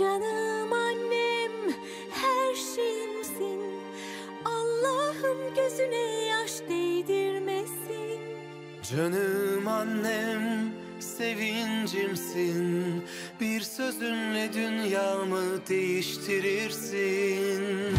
Canım annem her şeyimsin. Allah'ım gözüne yaş değdirmesin. Canım annem, sevincimsin. Bir sözünle dünyamı değiştirirsin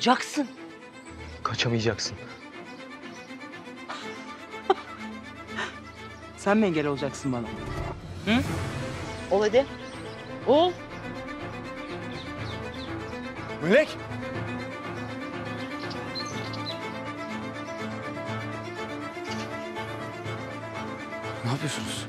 çeneni kapatacaksın. Kaçamayacaksın. Sen mi engel olacaksın bana? Hı? Ol hadi. Ol. Melek! Ne yapıyorsunuz?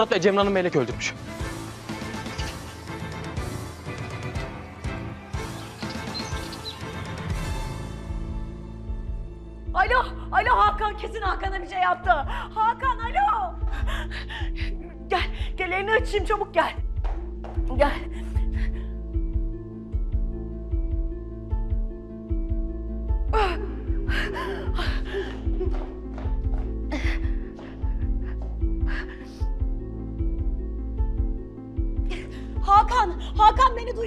Murat Hanım Melek öldürmüş.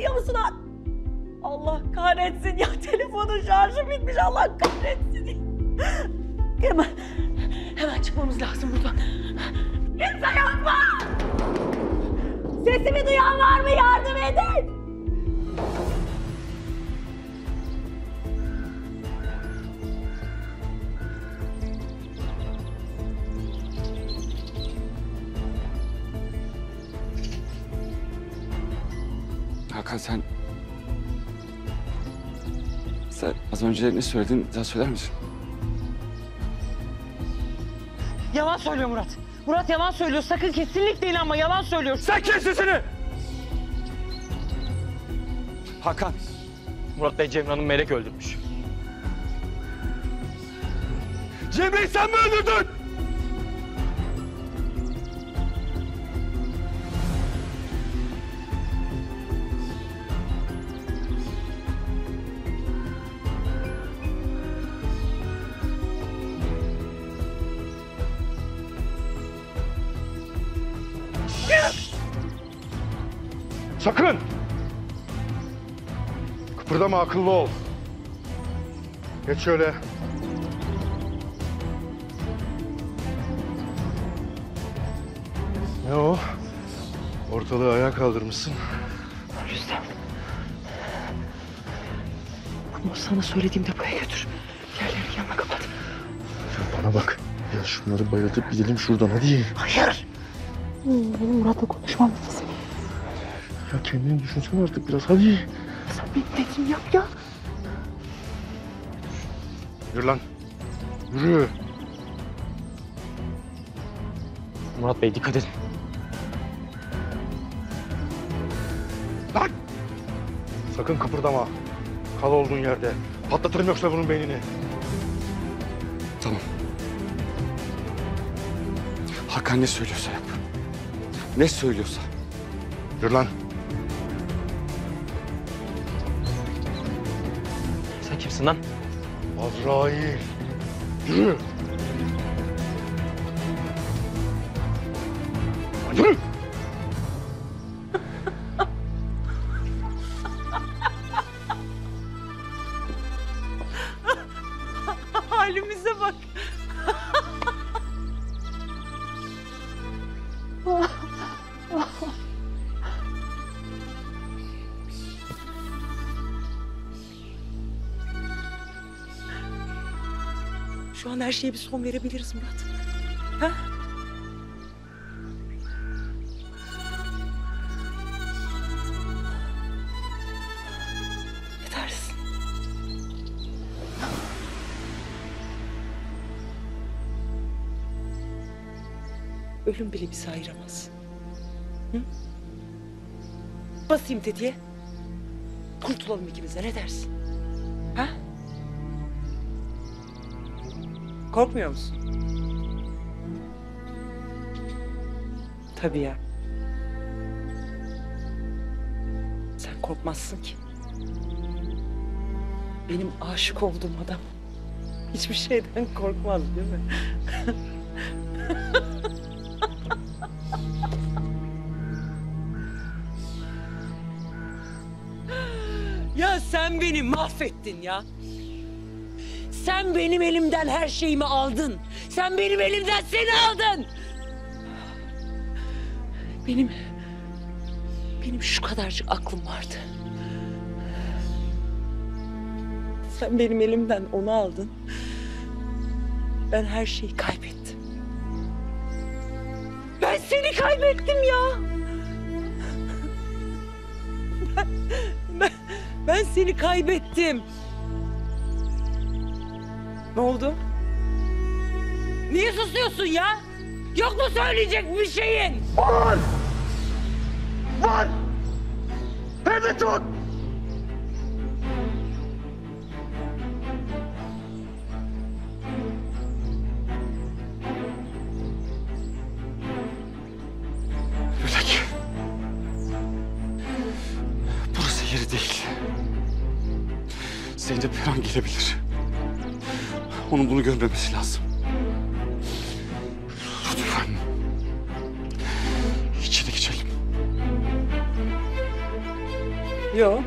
Duyuyor musun? Allah kahretsin ya telefonun şarjı bitmiş Allah kahretsin. Hemen, hemen çıkmamız lazım buradan. Kimse yok mu? Sesimi duyan var mı? Yardım edin. Önce ne söyledin? Daha söyler misin? Yalan söylüyor Murat. Murat yalan söylüyor. Sakın kesinlikle inanma. Yalan söylüyor. Sen kes sesini! Hakan. Murat Bey Cemre Hanım Melek öldürmüş. Cemre'yi sen mi öldürdün? Kıpırdama akıllı ol. Geç şöyle. Ne o? Ortalığı ayağa kaldırmışsın. Rüstem. Bunu sana söylediğimde buraya götür. Yerlerini yanına kapat. Bana bak. Ya şunları bayıltıp gidelim şuradan hadi. Hayır. Benim Murat'la konuşmam lazım. Ya kendini düşünsene artık biraz hadi. Dediğimi yap ya. Yürü lan. Yürü. Murat Bey dikkat edin. Lan! Sakın kıpırdama. Kal olduğun yerde. Patlatırım yoksa bunun beynini. Tamam. Hakan ne söylüyorsa yap. Ne söylüyorsa. Yürü lan. Kimsin lan? Azrail. Yürü. an her şeye bir son verebiliriz Murat. Ha? Ne dersin? Ölüm bile bizi ayıramaz. Hı? Basayım tetiğe. Kurtulalım ikimiz ne dersin? Korkmuyor musun? Tabii ya. Sen korkmazsın ki. Benim aşık olduğum adam hiçbir şeyden korkmaz değil mi? ya sen beni mahvettin ya. Sen benim elimden her şeyimi aldın. Sen benim elimden seni aldın. Benim benim şu kadarcık aklım vardı. Sen benim elimden onu aldın. Ben her şeyi kaybettim. Ben seni kaybettim ya. Ben, ben, ben seni kaybettim. Ne oldu? Niye susuyorsun ya? Yok mu söyleyecek bir şeyin? Var. Var. Hem de çok. Görmemesi lazım. Lütfen. İçeri geçelim. Yok.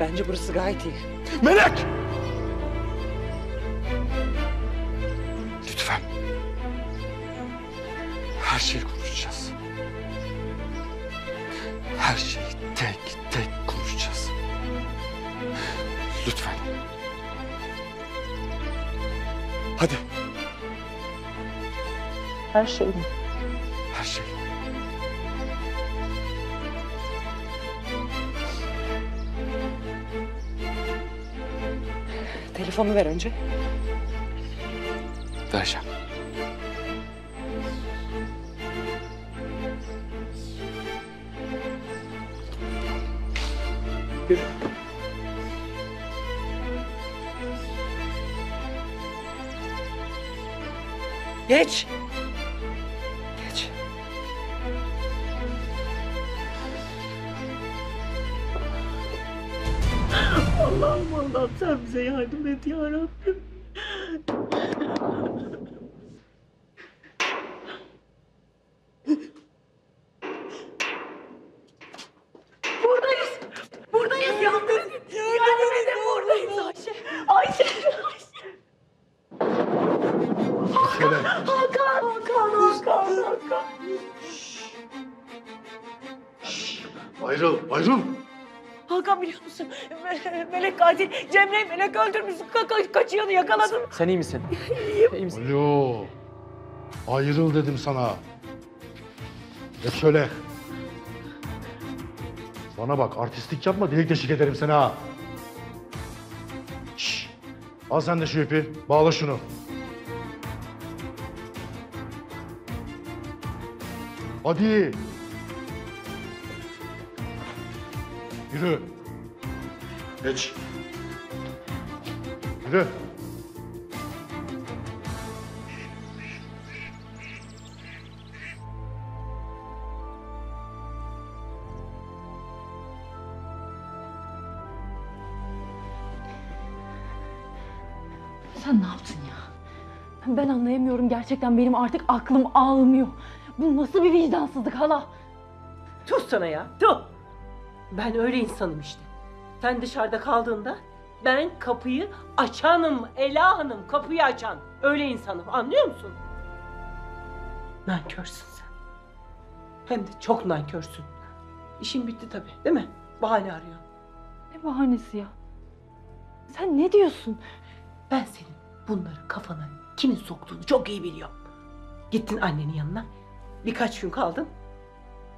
Bence burası gayet iyi. Melek! Lütfen. Her şeyi konuşacağız. Her şeyi tek tek konuşacağız. Lütfen. Hadi Her şey mi? her şey. Telefonu ver önce. Vereceğim. Geç. Cemre'yi Melek öldürmüş. Ka- ka- kaçıyordu yakaladım. Sen iyi misin? İyi misin? Alo. Ayrıl dedim sana. Geç şöyle. Bana bak artistlik yapma delik deşik ederim seni ha. Şş. Al sen de şu ipi. Bağla şunu. Hadi. Yürü. Geç. Yürü. Sen ne yaptın ya? Ben anlayamıyorum gerçekten benim artık aklım almıyor. Bu nasıl bir vicdansızlık hala? Tuh sana ya, tuh. Ben öyle insanım işte. Sen dışarıda kaldığında ben kapıyı açanım Ela Hanım, kapıyı açan. Öyle insanım, anlıyor musun? Nankörsün sen. Hem de çok nankörsün. İşin bitti tabii, değil mi? Bahane arıyor. Ne bahanesi ya? Sen ne diyorsun? Ben senin bunları kafana kimin soktuğunu çok iyi biliyorum. Gittin annenin yanına. Birkaç gün kaldın.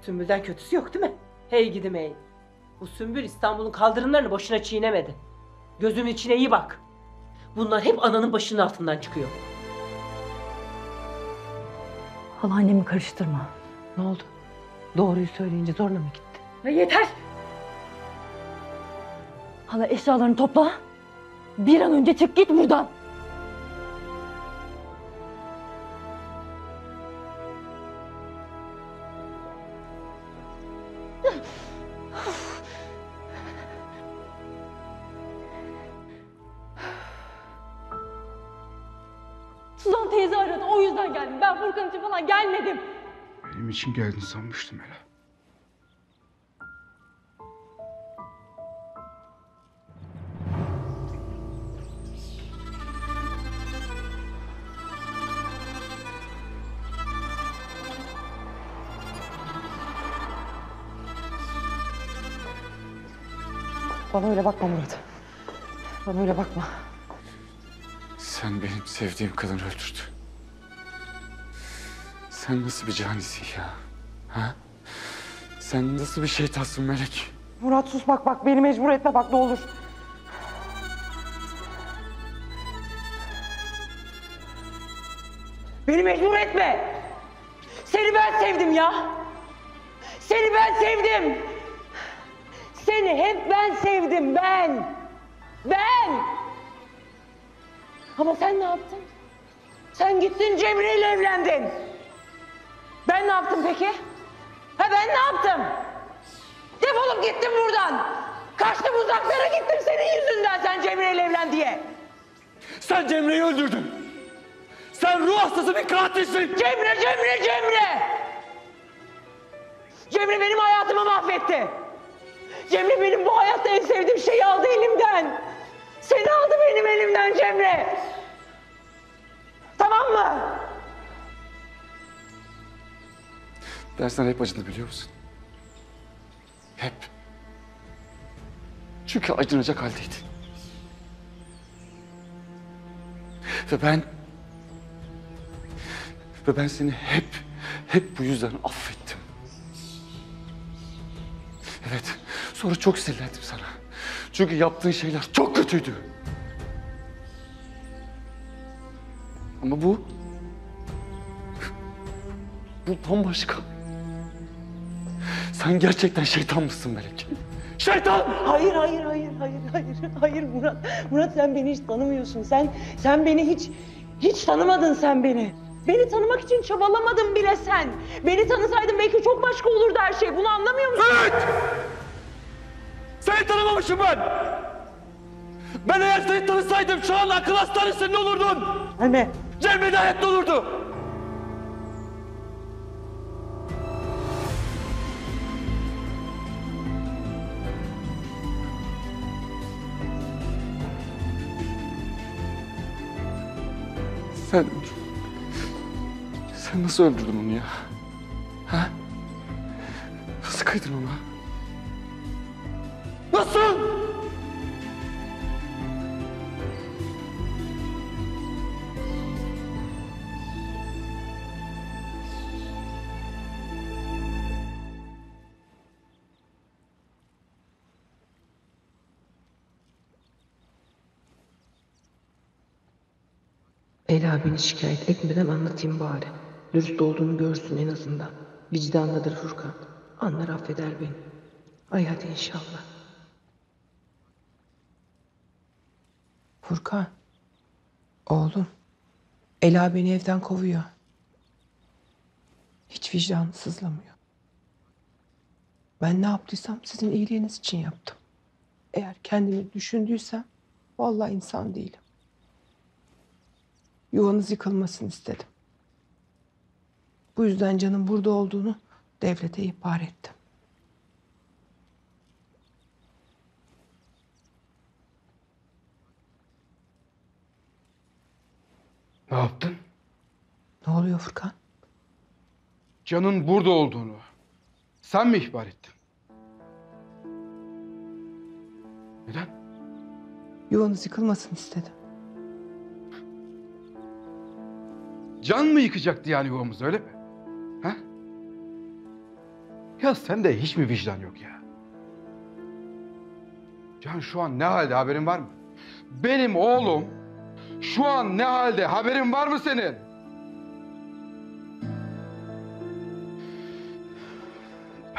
Sümbül'den kötüsü yok değil mi? Hey gidim hey. Bu Sümbül İstanbul'un kaldırımlarını boşuna çiğnemedi. Gözümün içine iyi bak. Bunlar hep ananın başının altından çıkıyor. Hala annemi karıştırma. Ne oldu? Doğruyu söyleyince zorla mı gitti? Ya yeter! Hala eşyalarını topla. Bir an önce çık git buradan. Benim için geldin sanmıştım Ela. Bana öyle bakma Murat. Bana öyle bakma. Sen benim sevdiğim kadını öldürdün. Sen nasıl bir canisin ya? Ha? Sen nasıl bir şeytansın Melek? Murat sus bak bak beni mecbur etme bak ne olur. Beni mecbur etme. Seni ben sevdim ya. Seni ben sevdim. Seni hep ben sevdim ben. Ben. Ama sen ne yaptın? Sen gittin Cemre ile evlendin. Ben ne yaptım peki? Ha ben ne yaptım? Defolup gittim buradan. Kaçtım uzaklara gittim senin yüzünden sen Cemre ile evlen diye. Sen Cemre'yi öldürdün. Sen ruh hastası bir katilsin. Cemre, Cemre, Cemre! Cemre benim hayatımı mahvetti. Cemre benim bu hayatta en sevdiğim şeyi aldı elimden. Seni aldı benim elimden Cemre. Tamam mı? Dersen hep acıdı biliyor musun? Hep. Çünkü acınacak haldeydin. Ve ben... Ve ben seni hep, hep bu yüzden affettim. Evet, sonra çok sinirlendim sana. Çünkü yaptığın şeyler çok kötüydü. Ama bu... Bu bambaşka. Sen gerçekten şeytan mısın Melek? Şeytan! Hayır, hayır, hayır, hayır, hayır, hayır Murat. Murat sen beni hiç tanımıyorsun. Sen, sen beni hiç, hiç tanımadın sen beni. Beni tanımak için çabalamadın bile sen. Beni tanısaydın belki çok başka olurdu her şey. Bunu anlamıyor musun? Evet! Seni tanımamışım ben. Ben eğer seni tanısaydım şu an akıl hastanesinde olurdun. Anne. Cemre de hayatta olurdu. Sen nasıl öldürdün onu ya? Ha? Nasıl kıydın ona? Nasıl? Ela beni şikayet etmeden anlatayım bari. Dürüst olduğunu görsün en azından. Vicdanlıdır Furkan. Anlar affeder beni. Ay hadi inşallah. Furkan. Oğlum. Ela beni evden kovuyor. Hiç vicdanı sızlamıyor. Ben ne yaptıysam sizin iyiliğiniz için yaptım. Eğer kendimi düşündüysem vallahi insan değilim. Yuvanız yıkılmasını istedim. Bu yüzden canım burada olduğunu devlete ihbar ettim. Ne yaptın? Ne oluyor Furkan? Can'ın burada olduğunu sen mi ihbar ettin? Neden? Yuvanız yıkılmasını istedim. Can mı yıkacaktı yani yuvamızı öyle mi? Ya sende hiç mi vicdan yok ya? Can şu an ne halde haberin var mı? Benim oğlum şu an ne halde haberin var mı senin?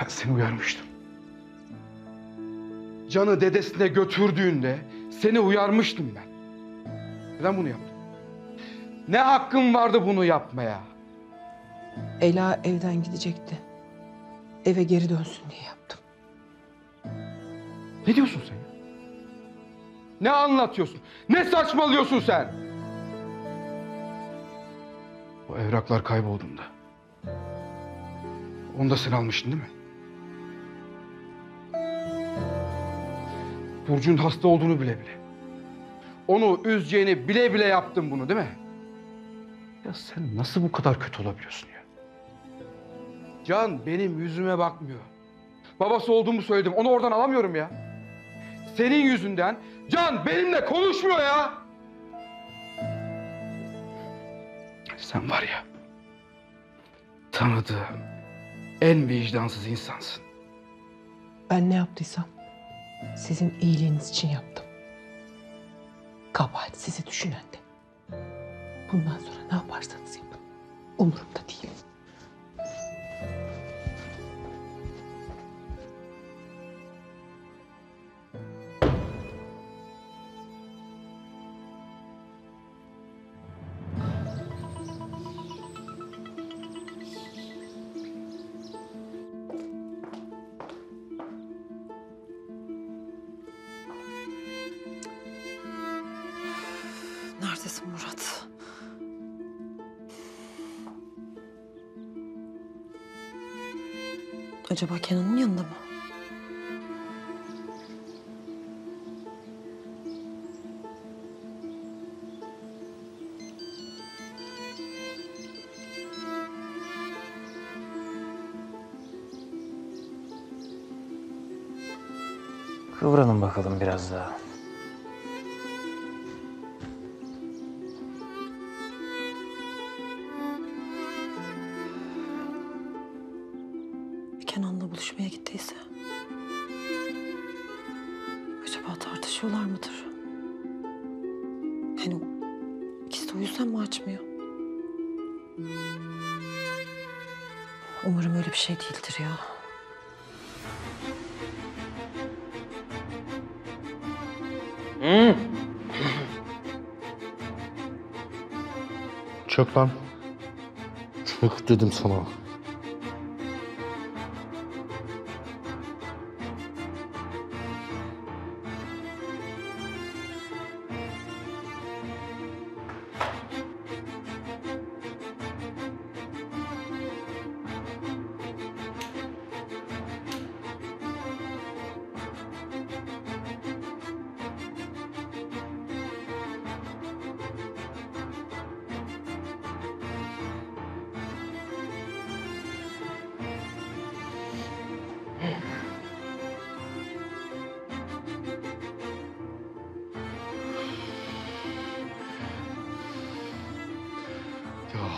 Ben seni uyarmıştım. Can'ı dedesine götürdüğünde seni uyarmıştım ben. Neden bunu yaptın? Ne hakkın vardı bunu yapmaya? Ela evden gidecekti. Eve geri dönsün diye yaptım. Ne diyorsun sen ya? Ne anlatıyorsun? Ne saçmalıyorsun sen? O evraklar kaybolduğunda. Onu da sen almıştın değil mi? Burcu'nun hasta olduğunu bile bile. Onu üzeceğini bile bile yaptın bunu değil mi? Ya sen nasıl bu kadar kötü olabiliyorsun ya? Can benim yüzüme bakmıyor. Babası olduğumu söyledim. Onu oradan alamıyorum ya. Senin yüzünden Can benimle konuşmuyor ya. Sen var ya. Tanıdığım en vicdansız insansın. Ben ne yaptıysam sizin iyiliğiniz için yaptım. Kabahat sizi düşünen de. Bundan sonra ne yaparsanız yapın. Umurumda değil. Acaba Kenan'ın yanında mı? Kıvranın bakalım biraz daha. Çök lan. Çök dedim sana.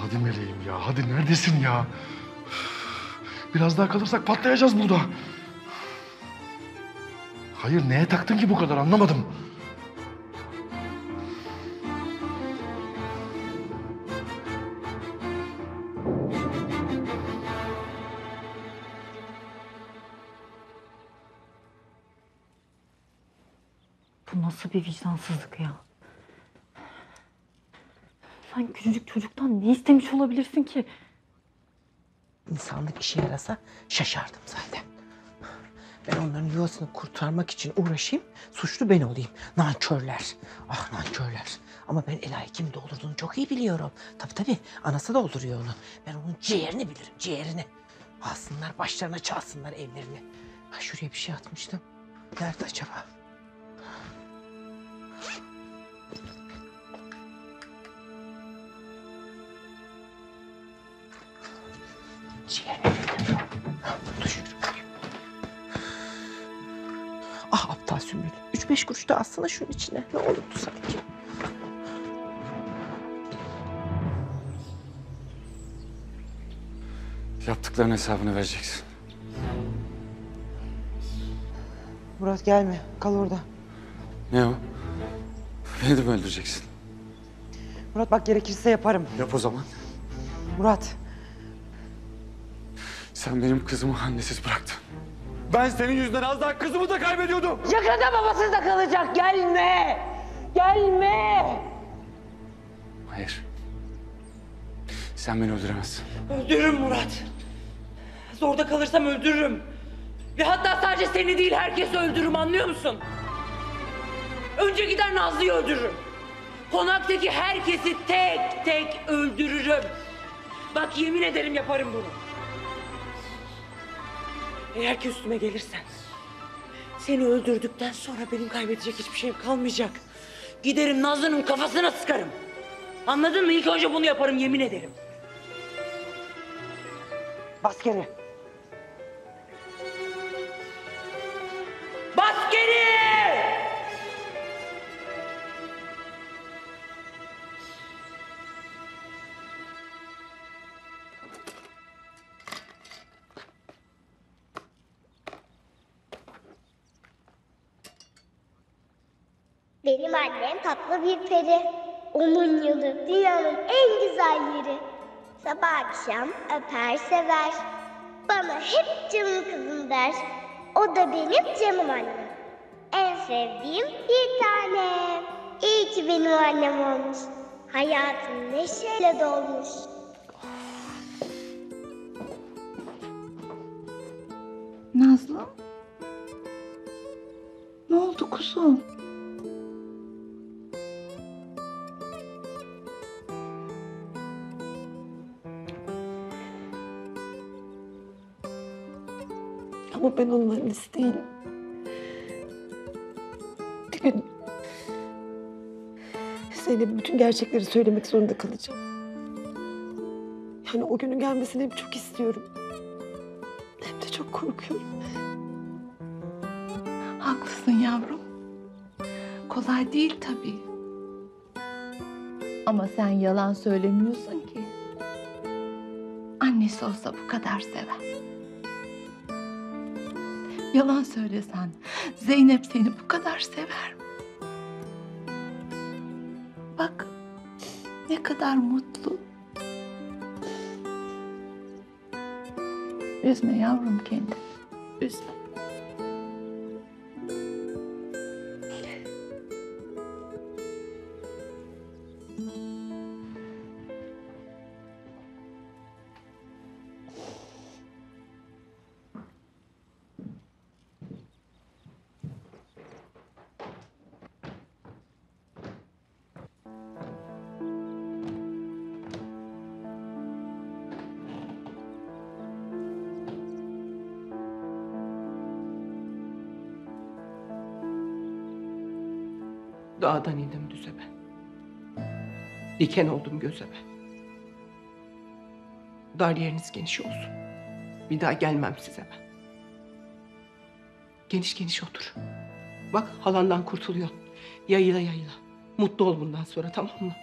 Hadi meleğim ya. Hadi neredesin ya? Biraz daha kalırsak patlayacağız burada. Hayır neye taktın ki bu kadar anlamadım. Bu nasıl bir vicdansızlık ya? Sen küçücük istemiş olabilirsin ki? İnsanlık işe yarasa şaşardım zaten. Ben onların yuvasını kurtarmak için uğraşayım, suçlu ben olayım. Nankörler. Ah nankörler. Ama ben Ela'yı kim doldurduğunu çok iyi biliyorum. Tabii tabii anası dolduruyor onu. Ben onun ciğerini bilirim ciğerini. Alsınlar başlarına çalsınlar evlerini. Ha, şuraya bir şey atmıştım. Nerede acaba? Ha, Düşür. Ah aptal Sümbül. Üç beş kuruş da atsana şunun içine. Ne olurdu sanki. Yaptıkların hesabını vereceksin. Murat gelme. Kal orada. Ne o? Beni de mi öldüreceksin? Murat bak gerekirse yaparım. Yap o zaman. Murat. Sen benim kızımı annesiz bıraktın. Ben senin yüzünden az daha kızımı da kaybediyordum. Yakında babasız da kalacak. Gelme. Gelme. Hayır. Sen beni öldüremezsin. Öldürürüm Murat. Zorda kalırsam öldürürüm. Ve hatta sadece seni değil herkesi öldürürüm anlıyor musun? Önce gider Nazlı'yı öldürürüm. Konaktaki herkesi tek tek öldürürüm. Bak yemin ederim yaparım bunu. Eğer ki üstüme gelirsen... ...seni öldürdükten sonra benim kaybedecek hiçbir şeyim kalmayacak. Giderim Nazlı'nın kafasına sıkarım. Anladın mı? İlk önce bunu yaparım yemin ederim. Bas geri. Bir peri. Onun yılı dünyanın en güzel yeri. Sabah akşam öper sever. Bana hep canım kızım der. O da benim canım annem. En sevdiğim bir tanem. İyi ki benim annem olmuş. Hayatım neşeyle dolmuş. Nazlı? Ne oldu kuzum? Ben annesi değilim. Bir gün Zeynep'e bütün gerçekleri söylemek zorunda kalacağım. Yani o günün gelmesini hem çok istiyorum. Hem de çok korkuyorum. Haklısın yavrum. Kolay değil tabii. Ama sen yalan söylemiyorsun ki. Annesi olsa bu kadar sever. Yalan söylesen Zeynep seni bu kadar sever mi? Bak ne kadar mutlu. Üzme yavrum kendini. Üzme. Diken oldum gözebe. Dar yeriniz geniş olsun. Bir daha gelmem size ben. Geniş geniş otur. Bak halandan kurtuluyorsun. Yayıla yayıla. Mutlu ol bundan sonra tamam mı?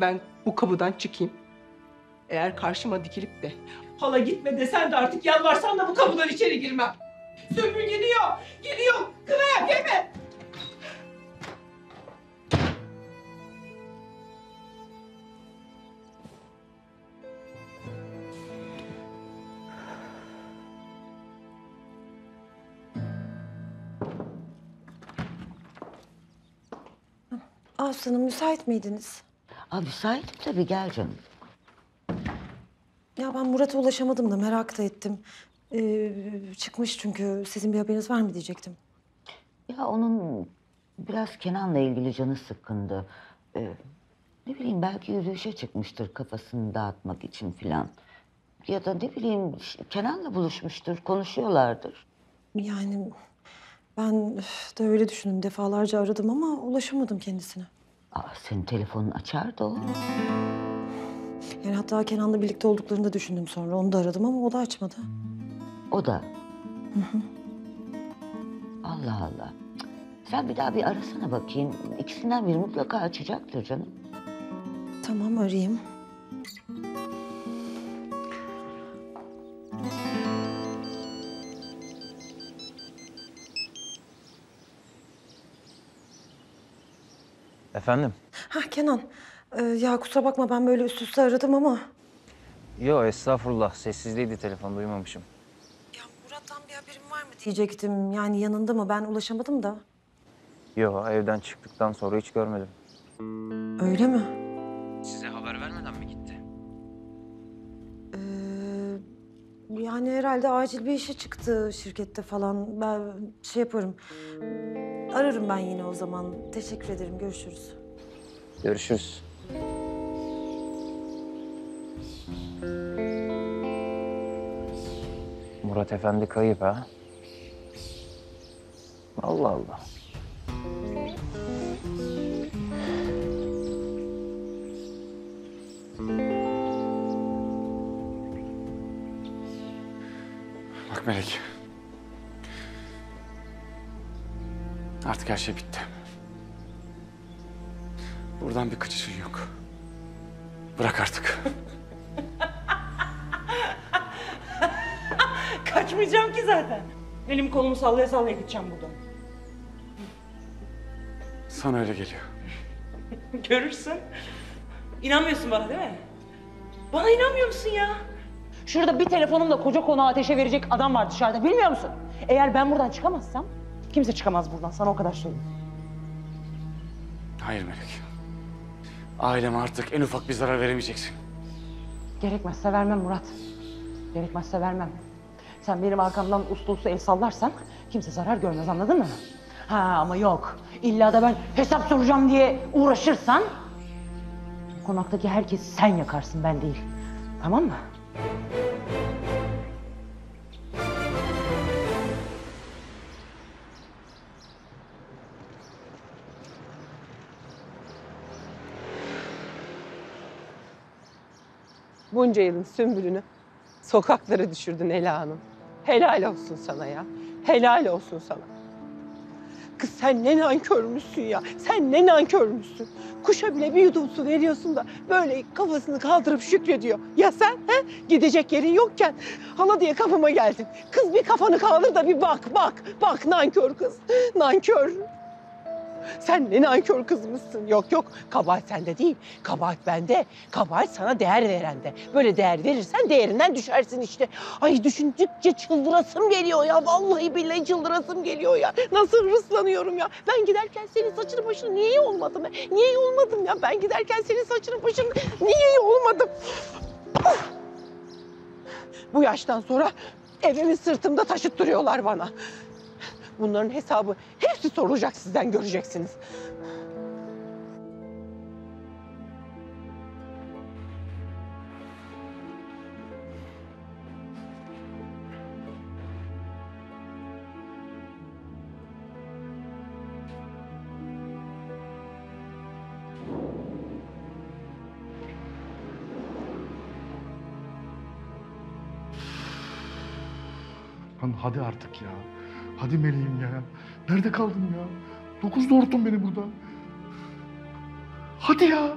Ben bu kapıdan çıkayım. Eğer karşıma dikilip de hala gitme desen de artık yalvarsan da bu kapıdan içeri girmem. Sümbül geliyor, geliyor. Kınaya Aslanım müsait miydiniz? Aa, müsaitim tabii gel canım. Ya ben Murat'a ulaşamadım da merak da ettim. Ee, çıkmış çünkü sizin bir haberiniz var mı diyecektim. Ya onun biraz Kenan'la ilgili canı sıkkındı. Ee, ne bileyim belki yürüyüşe çıkmıştır kafasını dağıtmak için filan. Ya da ne bileyim Kenan'la buluşmuştur, konuşuyorlardır. Yani ben de öyle düşündüm. Defalarca aradım ama ulaşamadım kendisine. Aa, senin telefonun açardı o. Yani hatta Kenan'la birlikte olduklarını da düşündüm sonra. Onu da aradım ama o da açmadı. O da. Allah Allah. Cık, Sen bir daha bir arasana bakayım. İkisinden biri mutlaka açacaktır canım. Tamam arayayım. Efendim? Ha Kenan. Ee, ya kusura bakma ben böyle üst üste aradım ama. Yo estağfurullah. Sessizdeydi telefon duymamışım. Murat'tan bir haberin var mı diyecektim. Yani yanında mı? Ben ulaşamadım da. Yo evden çıktıktan sonra hiç görmedim. Öyle mi? Yani herhalde acil bir işe çıktı şirkette falan. Ben şey yaparım. Ararım ben yine o zaman. Teşekkür ederim. Görüşürüz. Görüşürüz. Murat Efendi kayıp ha? Allah Allah. Melek. Artık her şey bitti. Buradan bir kaçışın yok. Bırak artık. Kaçmayacağım ki zaten. Elim kolumu sallaya sallaya gideceğim buradan. Sana öyle geliyor. Görürsün. İnanmıyorsun bana değil mi? Bana inanmıyor musun ya? Şurada bir telefonumla koca konağı ateşe verecek adam var dışarıda bilmiyor musun? Eğer ben buradan çıkamazsam kimse çıkamaz buradan sana o kadar söyleyeyim. Hayır Melek. Aileme artık en ufak bir zarar veremeyeceksin. Gerekmezse vermem Murat. Gerekmezse vermem. Sen benim arkamdan uslu uslu el sallarsan kimse zarar görmez anladın mı? Ha ama yok. İlla da ben hesap soracağım diye uğraşırsan konaktaki herkesi sen yakarsın ben değil. Tamam mı? Bunca yılın sümbülünü sokaklara düşürdün Ela Hanım. Helal olsun sana ya. Helal olsun sana. Kız sen ne nankörmüşsün ya. Sen ne nankörmüşsün. Kuşa bile bir yudum su veriyorsun da böyle kafasını kaldırıp şükrediyor. Ya sen he? Gidecek yerin yokken hala diye kapıma geldin. Kız bir kafanı kaldır da bir bak bak. Bak nankör kız. Nankör. Sen ne nankör kızmışsın. Yok yok kabahat sende değil. Kabahat bende. Kabahat sana değer verende. Böyle değer verirsen değerinden düşersin işte. Ay düşündükçe çıldırasım geliyor ya. Vallahi billahi çıldırasım geliyor ya. Nasıl hırslanıyorum ya. Ben giderken senin saçını başını niye yolmadım? Niye yolmadım ya? Ben giderken senin saçını başını niye yolmadım? Bu yaştan sonra evimi sırtımda taşıttırıyorlar bana. Bunların hesabı hepsi sorulacak sizden göreceksiniz. Lan hadi artık ya. Hadi meleğim ya. Nerede kaldın ya? Dokuz doğurttun beni burada. Hadi ya.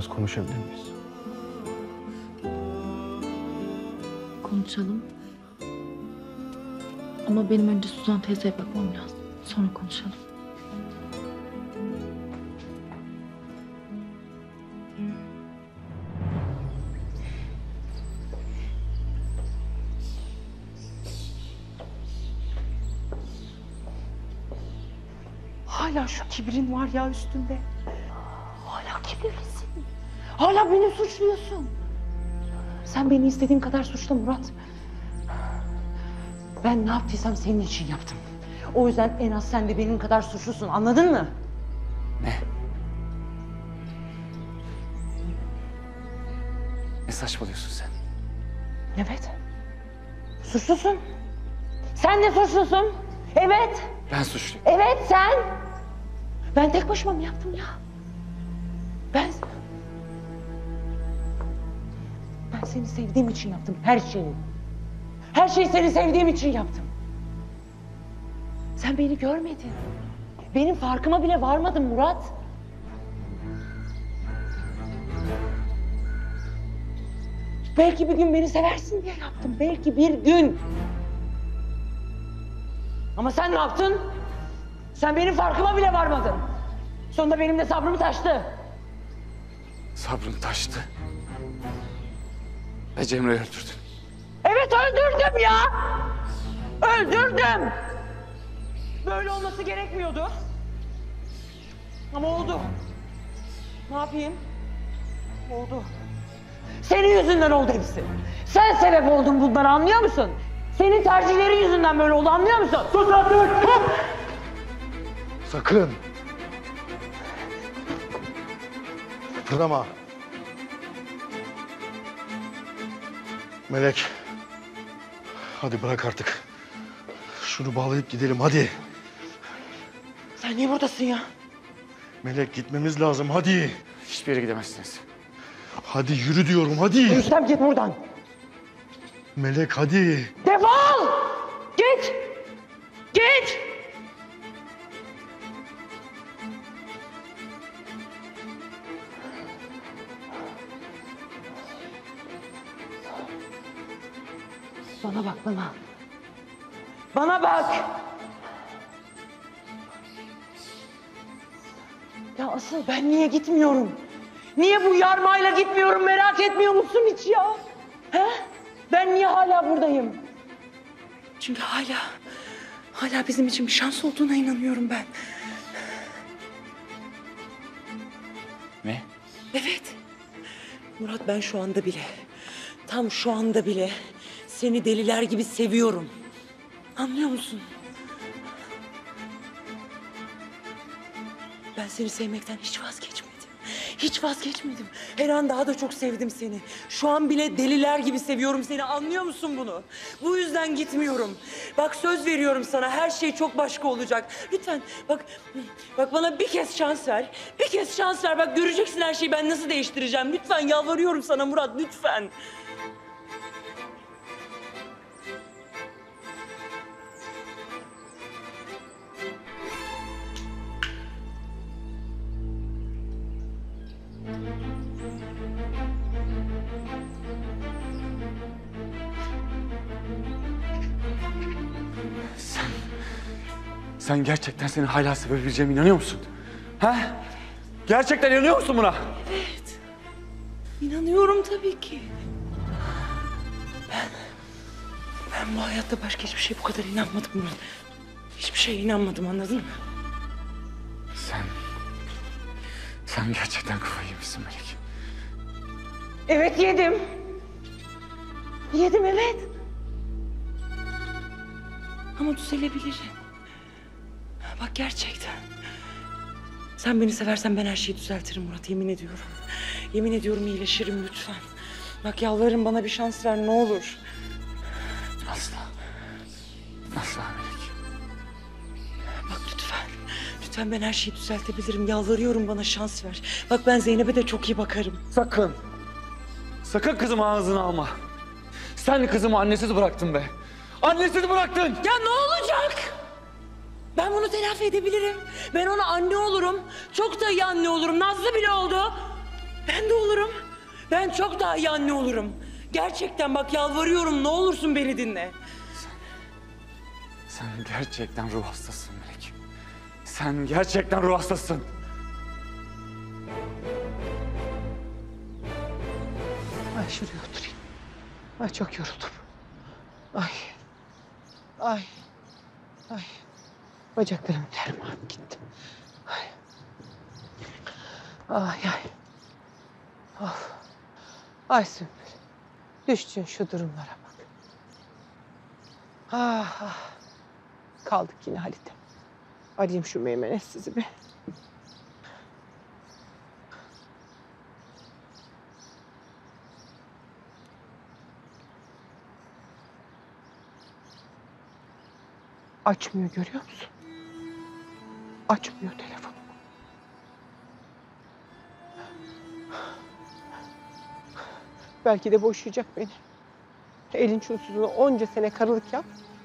Biraz konuşabilir miyiz? Konuşalım. Ama benim önce Suzan teyzeye bakmam lazım. Sonra konuşalım. Hala şu kibrin var ya üstünde. Hala beni suçluyorsun. Sen beni istediğin kadar suçla Murat. Ben ne yaptıysam senin için yaptım. O yüzden en az sen de benim kadar suçlusun anladın mı? Ne saçmalıyorsun sen? Evet. Suçlusun. Sen de suçlusun. Evet. Ben suçluyum. Evet sen. Ben tek başıma mı yaptım ya? Ben... seni sevdiğim için yaptım her şeyi. Her şeyi seni sevdiğim için yaptım. Sen beni görmedin. Benim farkıma bile varmadın Murat. Belki bir gün beni seversin diye yaptım. Belki bir gün. Ama sen ne yaptın? Sen benim farkıma bile varmadın. Sonunda benim de sabrım taştı. Sabrım taştı. Ve Cemre'yi öldürdün. Evet öldürdüm ya. Öldürdüm. Böyle olması gerekmiyordu. Ama oldu. Ne yapayım? Oldu. Senin yüzünden oldu hepsi. Sen sebep oldun bunlara anlıyor musun? Senin tercihlerin yüzünden böyle oldu anlıyor musun? Sus artık! Sakın. Kıpırdama. Melek. Hadi bırak artık. Şunu bağlayıp gidelim hadi. Sen niye buradasın ya? Melek gitmemiz lazım hadi. Hiçbir yere gidemezsiniz. Hadi yürü diyorum hadi. Rüstem git buradan. Melek hadi. Defol! Git! Git! Bana bak bana. Bana bak! Ya asıl ben niye gitmiyorum? Niye bu yarmayla gitmiyorum merak etmiyor musun hiç ya? He? Ben niye hala buradayım? Çünkü hala, hala bizim için bir şans olduğuna inanıyorum ben. Ne? Evet. Murat ben şu anda bile, tam şu anda bile seni deliler gibi seviyorum. Anlıyor musun? Ben seni sevmekten hiç vazgeçmedim. Hiç vazgeçmedim. Her an daha da çok sevdim seni. Şu an bile deliler gibi seviyorum seni. Anlıyor musun bunu? Bu yüzden gitmiyorum. Bak söz veriyorum sana. Her şey çok başka olacak. Lütfen bak bak bana bir kez şans ver. Bir kez şans ver. Bak göreceksin her şeyi ben nasıl değiştireceğim. Lütfen yalvarıyorum sana Murat lütfen. Sen... Sen gerçekten seni hala sevebileceğime inanıyor musun? Ha? Gerçekten inanıyor musun buna? Evet. İnanıyorum tabii ki. Ben, ben bu hayatta başka hiçbir şeye bu kadar inanmadım Murat. Hiçbir şeye inanmadım anladın mı? Sen... Sen gerçekten kafayı yemişsin Melek. Evet yedim. Yedim evet. Ama düzelebilirim. Bak gerçekten. Sen beni seversen ben her şeyi düzeltirim Murat yemin ediyorum. Yemin ediyorum iyileşirim lütfen. Bak yalvarırım bana bir şans ver ne olur. Lütfen ben her şeyi düzeltebilirim. Yalvarıyorum bana şans ver. Bak ben Zeynep'e de çok iyi bakarım. Sakın. Sakın kızımı ağzına alma. Sen kızımı annesiz bıraktın be. Annesiz bıraktın. Ya ne olacak? Ben bunu telafi edebilirim. Ben ona anne olurum. Çok da iyi anne olurum. Nazlı bile oldu. Ben de olurum. Ben çok daha iyi anne olurum. Gerçekten bak yalvarıyorum ne olursun beni dinle. Sen gerçekten ruh hastasısın Melek. Sen gerçekten ruh hastasısın. Ay şuraya oturayım. Ay çok yoruldum. Ay. Ay. Ay. Bacaklarım derman gitti. Ay. Ay ay. Of. Ay Sümbül. Düştün şu durumlara bak. Ah ah. Kaldık yine Halit'e. Arayayım şu meymenet sizi bir. Açmıyor görüyor musun? Açmıyor telefonu. Belki de boşayacak beni. Elin çulsuzluğuna onca sene karılık yap.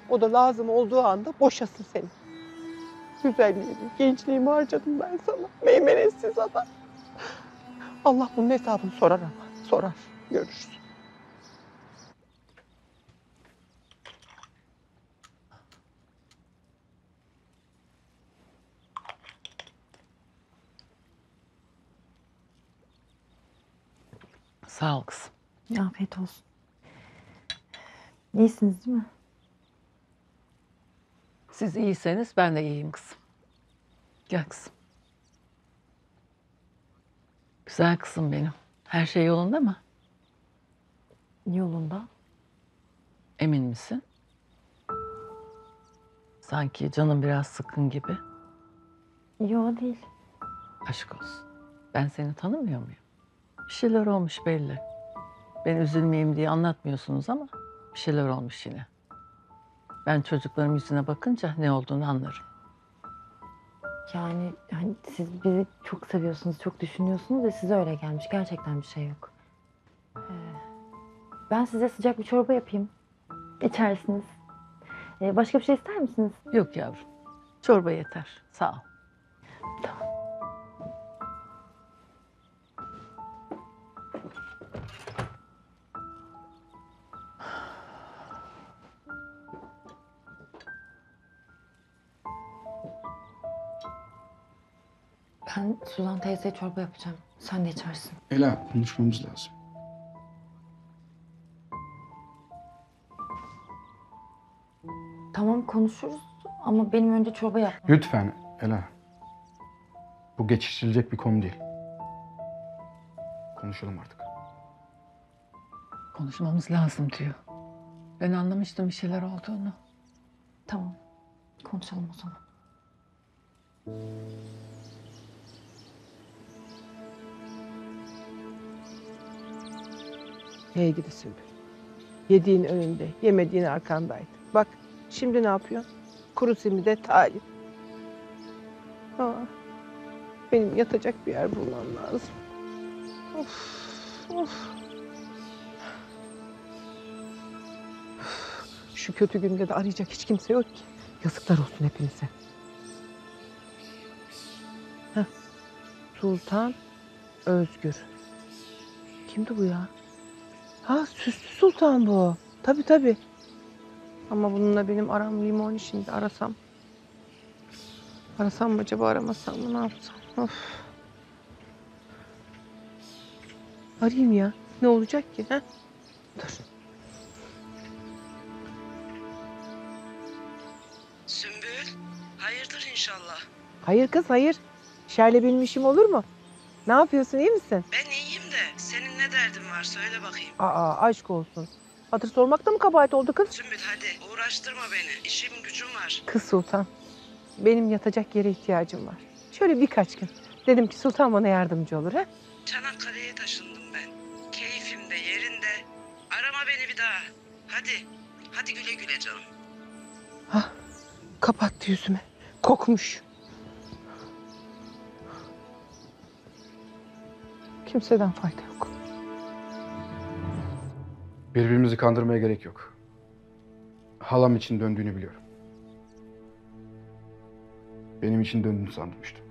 O da lazım olduğu anda boşasın seni. Güzelliğimi, gençliğimi harcadım ben sana. Meymenetsiz adam. Allah bunun hesabını sorar ama. Sorar. Görürsün. Sağ ol kızım. Afiyet olsun. İyisiniz değil mi? Siz iyiyseniz ben de iyiyim kızım. Gel kızım. Güzel kızım benim. Her şey yolunda mı? Yolunda. Emin misin? Sanki canım biraz sıkın gibi. Yo değil. Aşk olsun. Ben seni tanımıyor muyum? Bir şeyler olmuş belli. Ben üzülmeyeyim diye anlatmıyorsunuz ama bir şeyler olmuş yine. Ben çocukların yüzüne bakınca ne olduğunu anlarım. Yani hani siz bizi çok seviyorsunuz, çok düşünüyorsunuz ve size öyle gelmiş. Gerçekten bir şey yok. Ee, ben size sıcak bir çorba yapayım. İçersiniz. Ee, başka bir şey ister misiniz? Yok yavrum. Çorba yeter. Sağ ol. Ben Suzan teyzeye çorba yapacağım. Sen de içersin. Ela konuşmamız lazım. Tamam konuşuruz ama benim önce çorba yapmam. Lütfen Ela. Bu geçiştirilecek bir konu değil. Konuşalım artık. Konuşmamız lazım diyor. Ben anlamıştım bir şeyler olduğunu. Tamam. Konuşalım o zaman. Hey gidi Sümbül. Yediğin önünde, yemediğin arkandaydı. Bak şimdi ne yapıyorsun? Kuru simide talip. Aa, benim yatacak bir yer bulmam lazım. Of, of. Şu kötü günde de arayacak hiç kimse yok ki. Yazıklar olsun hepinize. Heh. Sultan Özgür. Kimdi bu ya? Ha Süslü Sultan bu. Tabii tabii. Ama bununla benim aram limon şimdi arasam. Arasam mı acaba aramasam mı ne yapsam? Of. Arayayım ya. Ne olacak ki? Ha? Dur. Sümbül, hayırdır inşallah. Hayır kız hayır. Şerle benim işim olur mu? Ne yapıyorsun iyi misin? Ben var söyle bakayım. Aa aşk olsun. Hatır sormakta mı kabahat oldu kız? Sümbül hadi uğraştırma beni. İşim gücüm var. Kız Sultan. Benim yatacak yere ihtiyacım var. Şöyle birkaç gün. Dedim ki Sultan bana yardımcı olur ha? Çanakkale'ye taşındım ben. Keyfim de yerinde. Arama beni bir daha. Hadi. Hadi güle güle canım. Hah, kapattı yüzüme. Kokmuş. Kimseden fayda yok. Birbirimizi kandırmaya gerek yok. Halam için döndüğünü biliyorum. Benim için döndüğünü sanmıştım.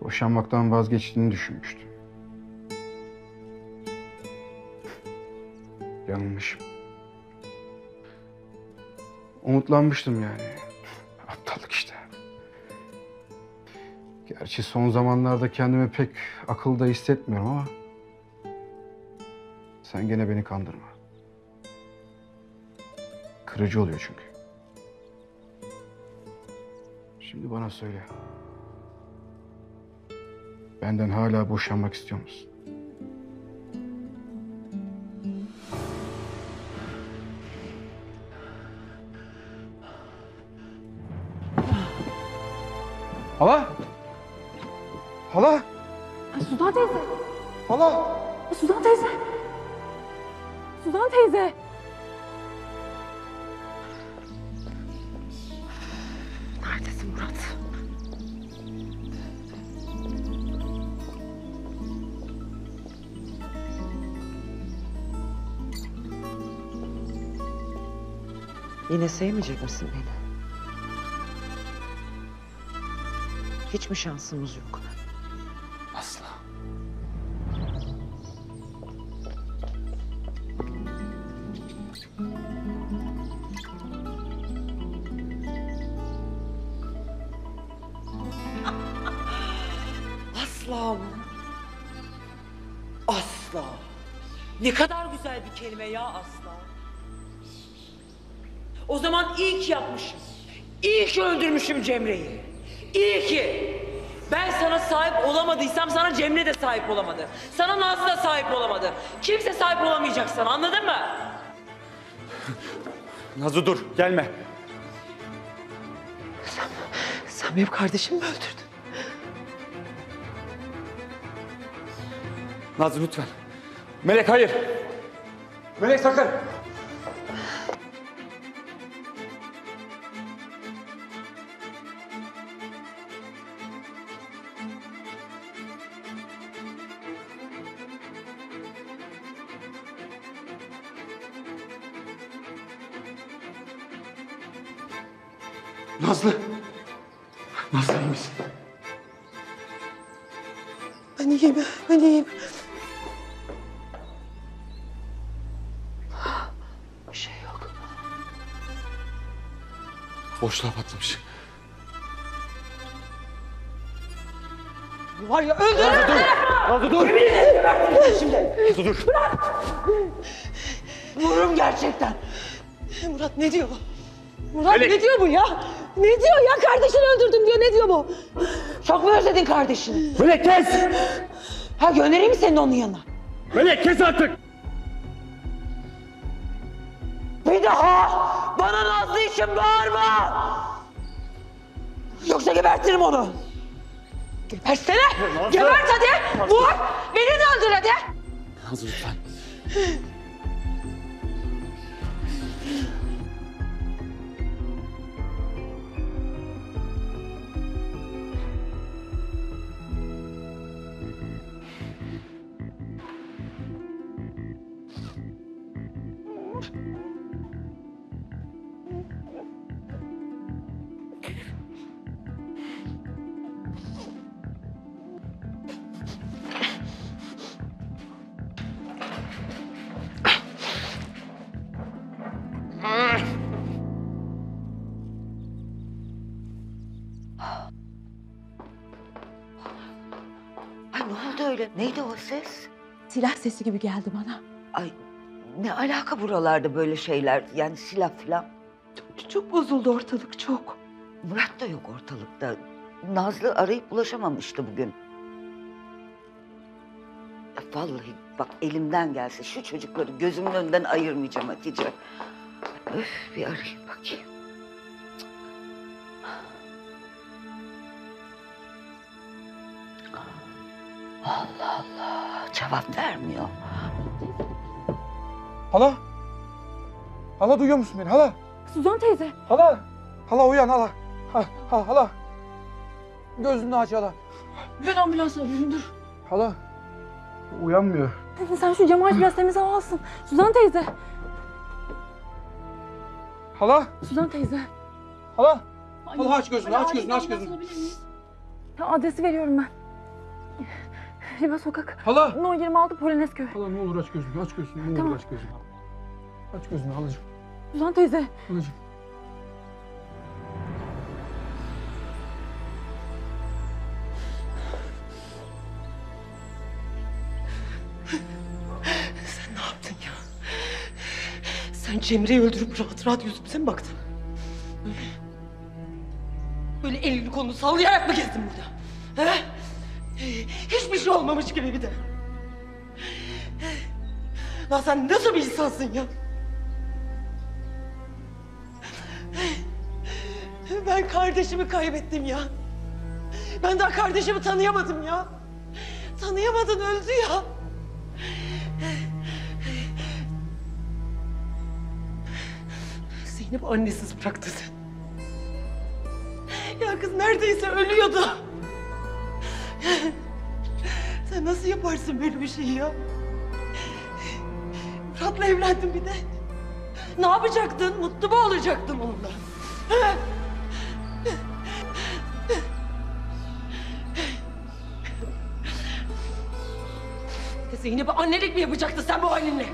Boşanmaktan vazgeçtiğini düşünmüştüm. Yanılmışım. Umutlanmıştım yani. Aptallık işte. Gerçi son zamanlarda kendimi pek akılda hissetmiyorum ama... Sen gene beni kandırma. Kırıcı oluyor çünkü. Şimdi bana söyle. Benden hala boşanmak istiyor musun? Sevmeyecek misin beni? Hiç mi şansımız yok? İyi ki yapmışım. İyi ki öldürmüşüm Cemre'yi. İyi ki. Ben sana sahip olamadıysam sana Cemre de sahip olamadı. Sana Nazlı da sahip olamadı. Kimse sahip olamayacak sana anladın mı? Nazlı dur gelme. Sen benim kardeşimi mi öldürdün? Nazlı lütfen. Melek hayır. Melek sakın. Nazlı. Nazlı iyi misin? Ben iyiyim, ben iyiyim. Bir şey yok. Boşluğa patlamış. Var ya öldürürüm. Nazlı dur. Yemin ederim şimdi. Nazlı dur. Vururum gerçekten. Murat ne diyor? Murat ne diyor bu ya? Ne diyor ya? Kardeşini öldürdüm diyor. Ne diyor bu? Çok mu özledin kardeşini? Melek kes. Ha göndereyim mi seni onun yanına? Melek kes artık. Bir daha bana Nazlı için bağırma. Yoksa gebertirim onu. Gebersene. Gebert hadi. Vur. Beni de öldür hadi. Nazlı lütfen. Silah sesi gibi geldi bana. Ay ne alaka buralarda böyle şeyler? Yani silah falan. Çok, çok bozuldu ortalık çok. Murat da yok ortalıkta. Nazlı arayıp ulaşamamıştı bugün. Ya Vallahi bak elimden gelse şu çocukları gözümün önünden ayırmayacağım Hatice. Öf bir arayayım bakayım. Allah Allah cevap vermiyor. Hala? Hala duyuyor musun beni? Hala? Suzan teyze. Hala? Hala uyan hala. Ha, ha, hala. Gözünü aç hala. Ben ambulans arıyorum dur. Hala. Uyanmıyor. Sen şu Cemal biraz temiz hava alsın. Suzan teyze. Hala? Suzan teyze. Hala? Hala aç gözünü, aç gözünü, aç gözünü. Ya adresi veriyorum ben. Riva Sokak. Hala? No 26 Polonezköy. Hala ne olur aç gözünü, aç gözünü, ne Tamam. olur aç gözünü. Aç gözünü halacığım. Suzan teyze. Halacığım. Sen ne yaptın ya? Sen Cemre'yi öldürüp rahat rahat yüzümüze mi baktın? Böyle elini kolunu sallayarak mı gezdin burada? He? Hiçbir şey olmamış gibi bir de. Lan sen nasıl bir insansın ya? Ben kardeşimi kaybettim ya. Ben daha kardeşimi tanıyamadım ya. Tanıyamadın öldü ya. Zeynep annesiz bıraktı sen. Ya kız neredeyse ölüyordu. Sen nasıl yaparsın böyle bir şeyi ya? Murat'la evlendin bir de. Ne yapacaktın? Mutlu mu olacaktın onunla? He? Zeynep'e annelik mi yapacaktın sen bu halinle?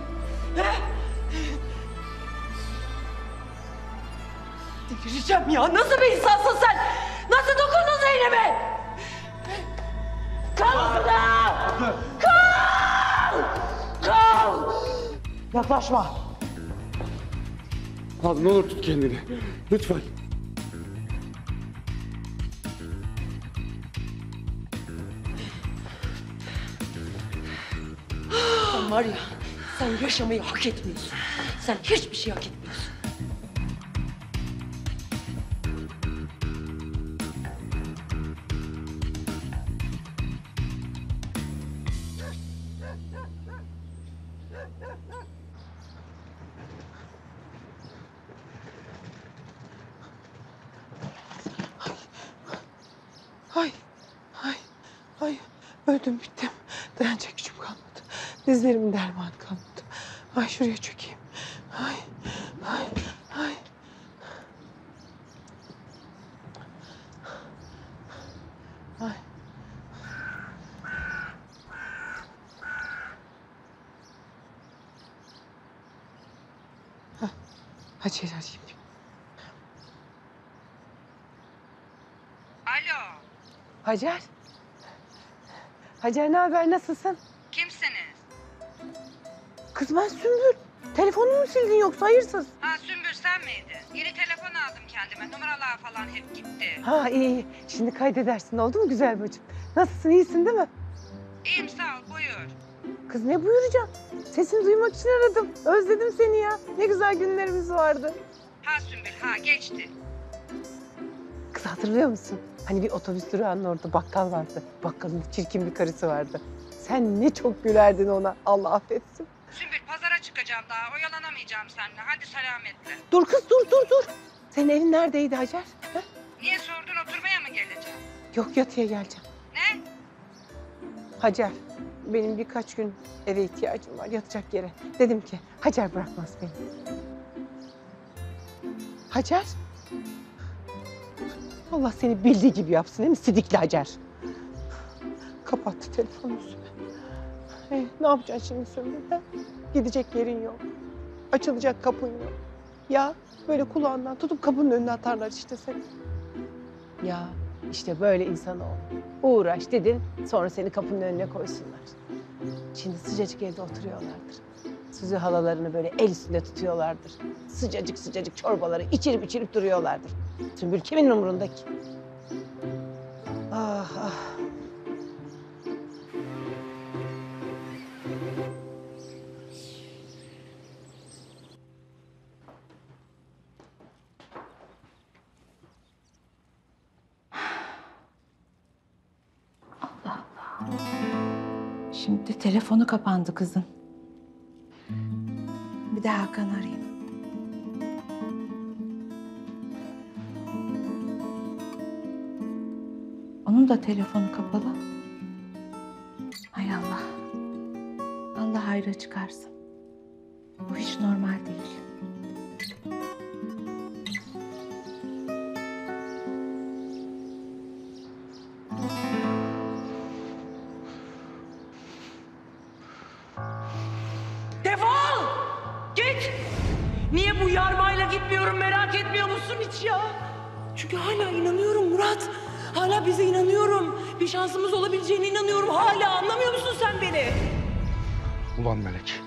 Delireceğim ya. Nasıl bir insansın sen? Nasıl dokundun Zeynep'e? Burada! Kal! Kal! Yaklaşma. Abi ne olur tut kendini. Lütfen. Sen var ya, sen yaşamayı hak etmiyorsun. Sen hiçbir şey hak etmiyorsun. Dizlerimin dermanı kalmadı. Ay şuraya çökeyim. Ay, ay, ay. Ay. Hah, Hacer arayayım. Alo, Hacer. Hacer ne haber nasılsın? Kız ben Sümbül. Telefonumu mu sildin yoksa hayırsız? Ha Sümbül sen miydin? Yeni telefon aldım kendime. Numaralar falan hep gitti. Ha iyi iyi. Şimdi kaydedersin oldu mu güzel bacım? Nasılsın iyisin değil mi? İyiyim sağ ol, buyur. Kız ne buyuracağım? Sesini duymak için aradım. Özledim seni ya. Ne güzel günlerimiz vardı. Ha Sümbül, ha geçti. Kız hatırlıyor musun? Hani bir otobüs durağının orada bakkal vardı. Bakkalın çirkin bir karısı vardı. Sen ne çok gülerdin ona. Allah affetsin. Sümbül pazara çıkacağım daha. Oyalanamayacağım seninle. Hadi selametle. Dur kız dur dur dur. Senin evin neredeydi Hacer? Ha? Niye sordun oturmaya mı geleceğim? Yok yatıya geleceğim. Ne? Hacer, benim birkaç gün eve ihtiyacım var, yatacak yere. Dedim ki, Hacer bırakmaz beni. Hacer? Allah seni bildiği gibi yapsın değil mi sidikli Hacer? Kapattı telefonu üstüme. E, ne yapacaksın şimdi ha? Gidecek yerin yok. Açılacak kapın yok. Ya böyle kulağından tutup kapının önüne atarlar işte seni. Ya işte böyle insan ol. Uğraş dedin, sonra seni kapının önüne koysunlar. Şimdi sıcacık evde oturuyorlardır. Suzi halalarını böyle el üstünde tutuyorlardır. Sıcacık sıcacık çorbaları içirip içirip duruyorlardır. Sümbül kimin umurunda ki? Ah ah. Şimdi telefonu kapandı kızın. Bir de Hakan arayayım. Onun da telefonu kapalı. Hay Allah. Allah hayra çıkarsın. Bu hiç normal değil. Musun hiç ya? Çünkü hala inanıyorum Murat. Hala bize inanıyorum. Bir şansımız olabileceğine inanıyorum. Hala anlamıyor musun sen beni? Ulan Melek.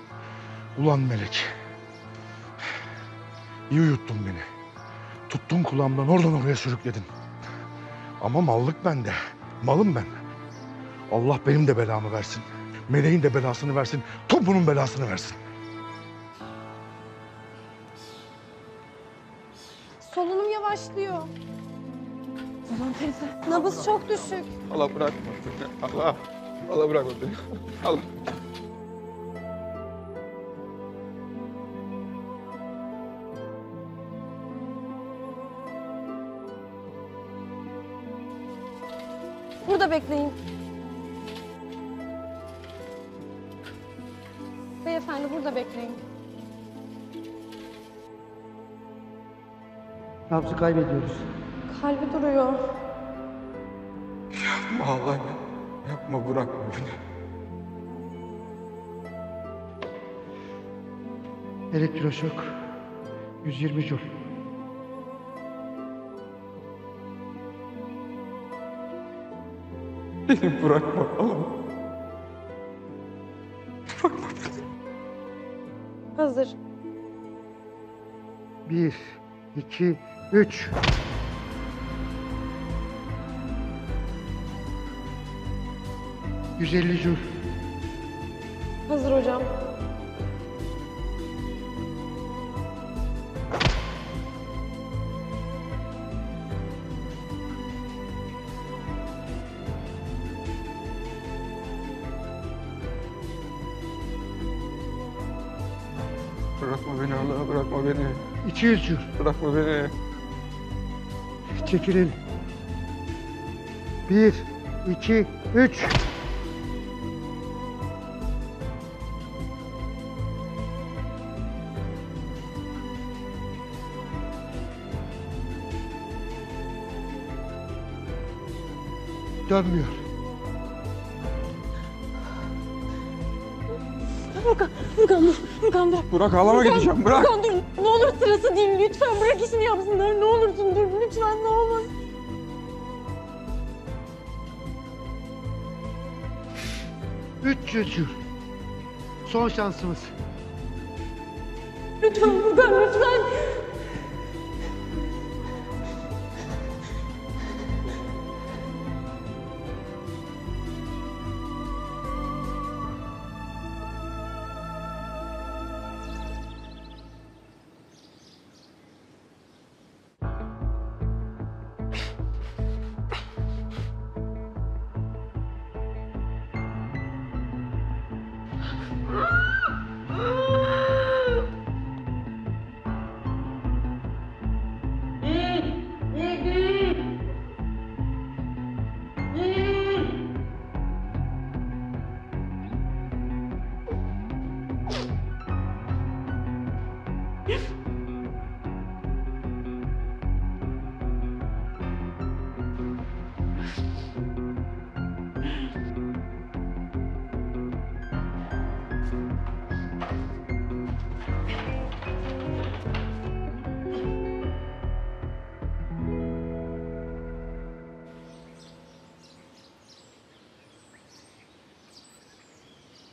Ulan Melek. İyi uyuttun beni. Tuttun kulağımdan oradan oraya sürükledin. Ama mallık bende. Malım ben. Allah benim de belamı versin. Meleğin de belasını versin. Topunun belasını versin. Yavaşlıyor. Tamam teyze. Nabız çok düşük. Allah bırakma beni. Allah. Allah bırakma beni. Allah. Burada bekleyin. Beyefendi burada bekleyin. Nabzı kaybediyoruz. Kalbi duruyor. Yapma Allah. Yapma bırakma beni. Elektroşok 120 jul. Beni bırakma Allah. Hazır. 1, 2, 3. ...150 jul. Hazır hocam. Bırakma beni Allah. Bırakma beni. 200 jul. Bırakma beni. Çekilin. 1, 2, 3. Dönmüyor. Furkan dur. Furkan dur. Burak, ağlama gideceğim, bırak. Dur. Ne olur sırası değil. Lütfen bırak işini yapsınlar. Ne olursun dur. Lütfen ne olur. Üç jul. Son şansımız.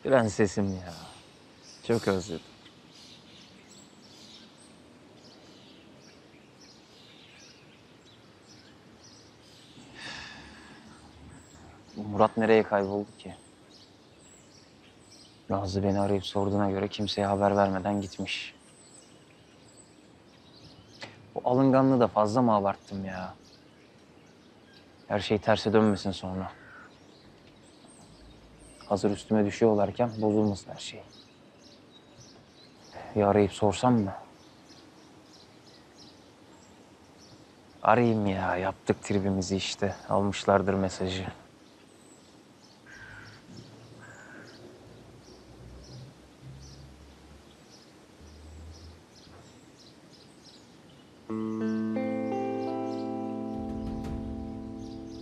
Prensesim ya. Çok özledim. Murat nereye kayboldu ki? Nazlı beni arayıp sorduğuna göre kimseye haber vermeden gitmiş. Bu alınganlığı da fazla mı abarttım ya? Her şey terse dönmesin sonra. Hazır üstüme düşüyorlarken bozulmasın her şey. Bir arayıp sorsam mı? Arayayım ya. Yaptık tribimizi işte. Almışlardır mesajı.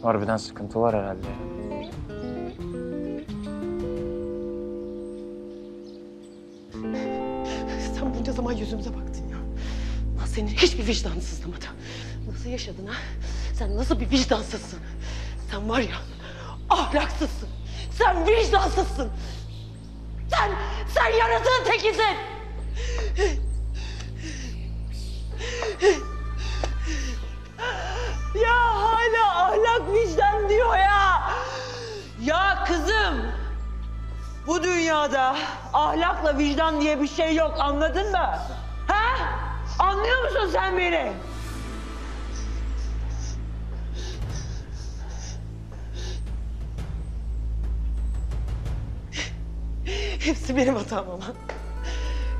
Harbiden sıkıntı var herhalde. Zaman yüzümüze baktın ya. senin hiçbir vicdanın sızlamadı. Nasıl yaşadın ha? Sen nasıl bir vicdansızsın? Sen var ya ahlaksızsın. Sen vicdansızsın. Sen, sen yaratığın tekisin. Ya hala ahlak vicdan diyor ya. Ya kızım. Bu dünyada ahlakla vicdan diye bir şey yok anladın mı? Ha? Anlıyor musun sen beni? Hepsi benim hatam ama.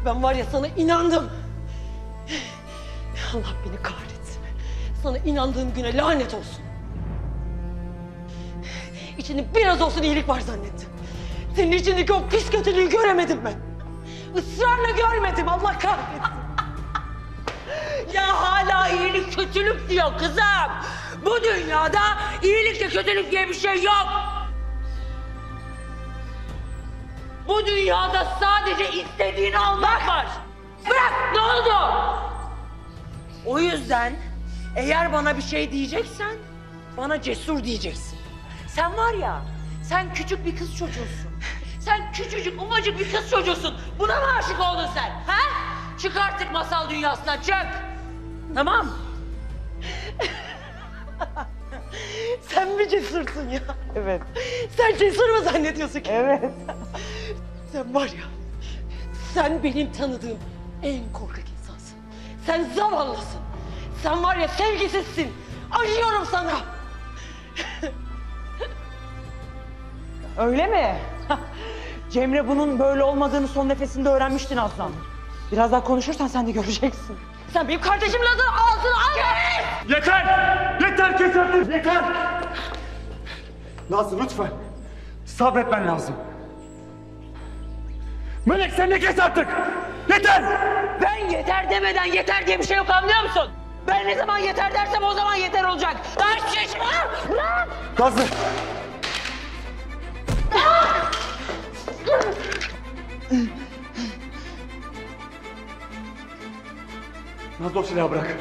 Ben var ya sana inandım. Allah beni kahretsin. Sana inandığım güne lanet olsun. İçinde biraz olsun iyilik var zannettim. Senin içindeki o pis kötülüğü göremedim ben. Israrla görmedim Allah kahretsin. ya hala iyilik kötülük diyor kızım. Bu dünyada iyilikle kötülük diye bir şey yok. Bu dünyada sadece istediğini almak var. Bırak ne oldu? O yüzden eğer bana bir şey diyeceksen bana cesur diyeceksin. Sen var ya sen küçük bir kız çocuğusun. Sen küçücük ufacık bir kız çocuğusun. Buna mı aşık oldun sen? Ha? Çık artık masal dünyasından çık. Tamam. sen mi cesursun ya? Evet. Sen cesur mu zannediyorsun ki? Evet. Sen var ya, sen benim tanıdığım en korkak insansın. Sen zavallısın. Sen var ya sevgisizsin. Acıyorum sana. Öyle mi? Cemre bunun böyle olmadığını son nefesinde öğrenmiştin Aslan. Biraz daha konuşursan sen de göreceksin. Sen benim kardeşimin adını ağzına alma. Yeter! Yeter kes artık! Yeter! Nazlı lütfen. Sabretmen lazım. Melek sen de kes artık! Yeter! Ben yeter demeden yeter diye bir şey yok anlıyor musun? Ben ne zaman yeter dersem o zaman yeter olacak. Daha şişme! Bırak! Nazlı! Nazlı o silahı bırak.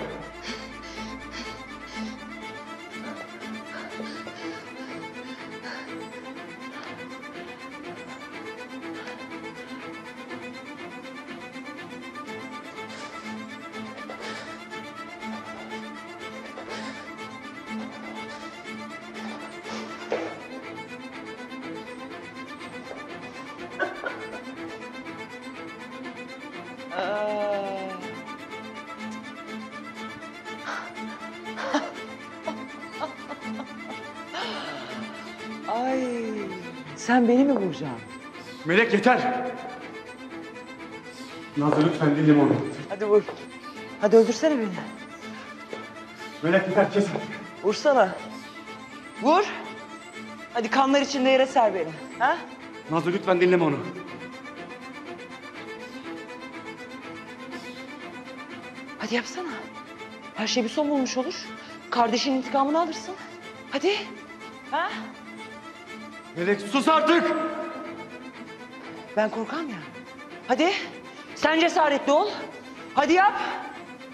Sen beni mi vuracaksın? Melek yeter! Nazlı lütfen dinleme onu. Hadi vur. Hadi öldürsene beni. Melek yeter kes artık. Vursana. Vur. Hadi kanlar içinde yere ser beni. Ha? Nazlı lütfen dinleme onu. Hadi yapsana. Her şey bir son bulmuş olur. Kardeşin intikamını alırsın. Hadi. Ha? Melek sus artık! Ben korkam ya. Hadi. Sen cesaretli ol. Hadi yap.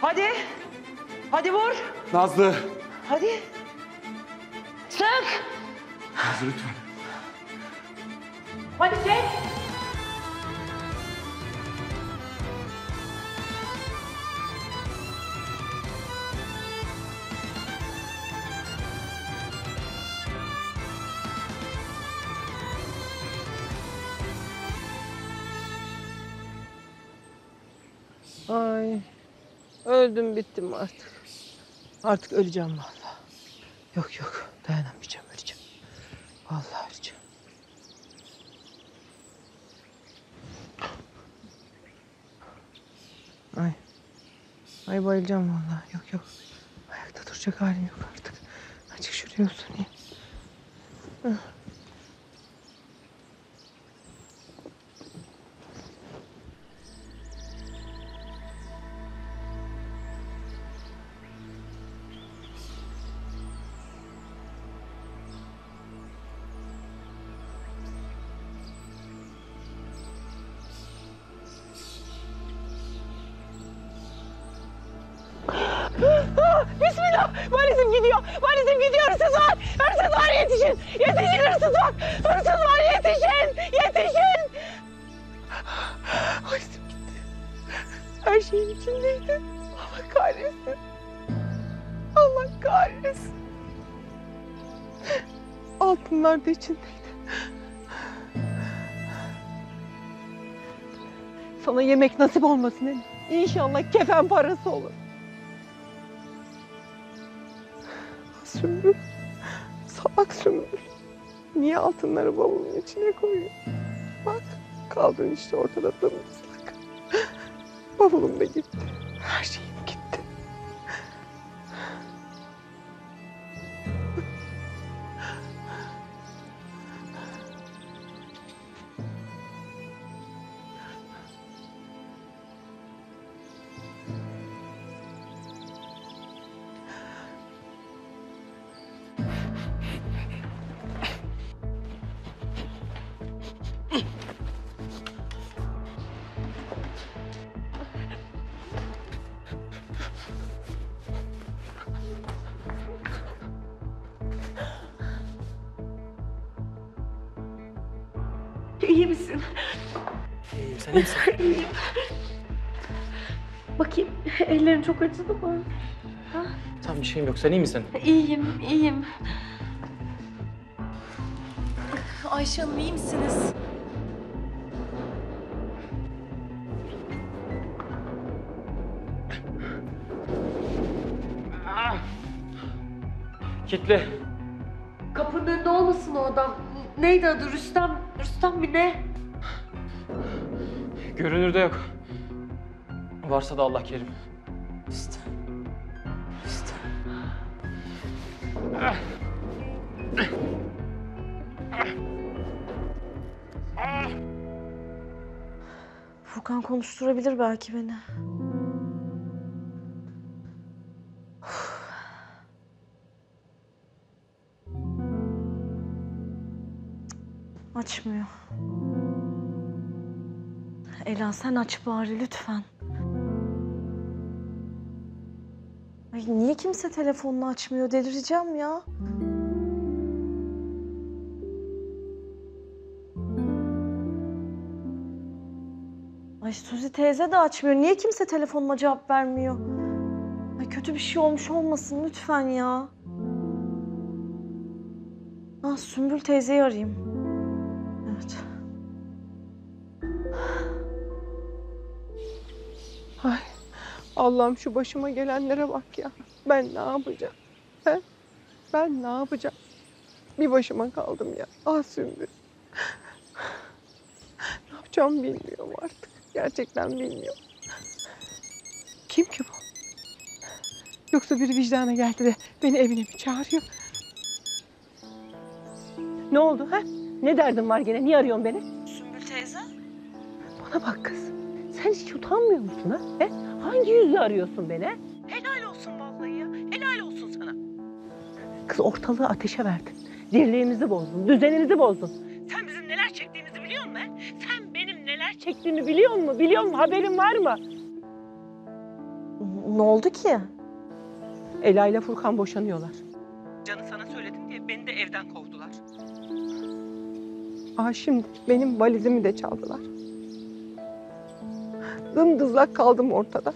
Hadi. Hadi vur. Nazlı! Hadi. Sık. Nazlı lütfen. Hadi çek. Öldüm bittim artık. Artık öleceğim vallahi. Yok yok dayanamayacağım öleceğim. Vallahi öleceğim. Ay. Ay bayılacağım vallahi. Yok yok. Ayakta duracak halim yok artık. Açık şuraya uzanayım. Hı. Şeyin içindeydi. Allah kahretsin. Allah kahretsin. Altınlar da içindeydi. Sana yemek nasip olmasın Emin. İnşallah kefen parası olur. Sümbül. Salak Sümbül. Niye altınları bavulun içine koyuyor? Bak kaldın işte ortada dımdızlak. Bavulum da gitti. Her şeyim İyi misin? İyiyim, sen iyi misin? İyiyim. Bakayım ellerin çok acıdı mı? Ha? Tamam bir şeyim yok, sen iyi misin? İyiyim, iyiyim. Ayşe Hanım iyi misiniz? Kitle. Kapının önünde olmasın o adam. Neydi adı? Rüstem, Rüstem mi ne? Görünürde yok. Varsa da Allah kerim. İşte. İşte. Furkan konuşturabilir belki beni. Açmıyor. Ela sen aç bari lütfen. Ay niye kimse telefonunu açmıyor? Delireceğim ya. Ay Suzi teyze de açmıyor. Niye kimse telefonuma cevap vermiyor? Ay kötü bir şey olmuş olmasın lütfen ya. Ha Sümbül teyzeyi arayayım. Allah'ım şu başıma gelenlere bak ya. Ben ne yapacağım? He? Ben ne yapacağım? Bir başıma kaldım ya. Ah Sümbül. ne yapacağımı bilmiyorum artık. Gerçekten bilmiyorum. Kim ki bu? Yoksa biri vicdana geldi de beni evine mi çağırıyor? Ne oldu ha? Ne derdin var gene? Niye arıyorsun beni? Sümbül teyze? Bana bak kız. Sen hiç utanmıyor musun ha? He? Hangi yüzle arıyorsun beni? he? Helal olsun vallahi ya. Helal olsun sana. Kız ortalığı ateşe verdin. Dirliğimizi bozdun, düzenimizi bozdun. Sen bizim neler çektiğimizi biliyor musun? he? Sen benim neler çektiğimi biliyor musun? Biliyor musun? Haberin var mı? Ne oldu ki? Ela ile Furkan boşanıyorlar. Canı sana söyledim diye beni de evden kovdular. Aa şimdi benim valizimi de çaldılar. Dımdızlak kaldım ortada.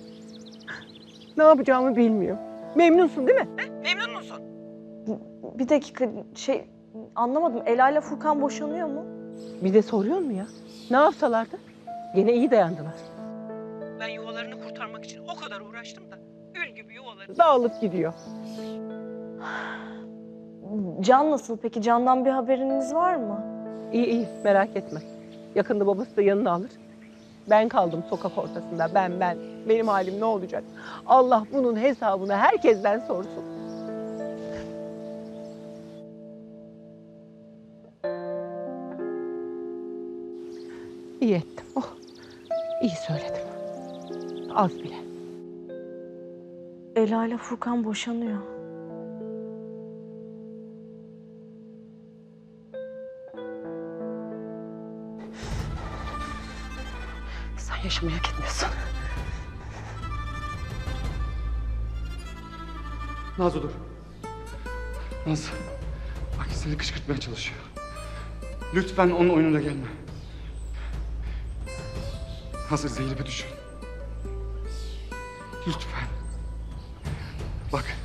Ne yapacağımı bilmiyorum. Memnunsun değil mi? Memnun musun? Bir dakika şey anlamadım. Ela ile Furkan boşanıyor mu? Bir de soruyor mu ya? Ne yapsalardı? Gene iyi dayandılar. Ben yuvalarını kurtarmak için o kadar uğraştım da gül gibi yuvaları dağılıp gidiyor. Can nasıl peki? Can'dan bir haberiniz var mı? İyi iyi merak etme. Yakında babası da yanına alır. Ben kaldım sokak ortasında. Ben ben. Benim halim ne olacak? Allah bunun hesabını herkesten sorsun. İyi ettim. Oh. İyi söyledim. Az bile. Ela ile Furkan boşanıyor. Yaşamayı hak etmiyorsun. Nazlı dur. Nazlı. Bak seni kışkırtmaya çalışıyor. Lütfen onun oyununa gelme. Hazır Zeynep'i düşün. Lütfen. Bak.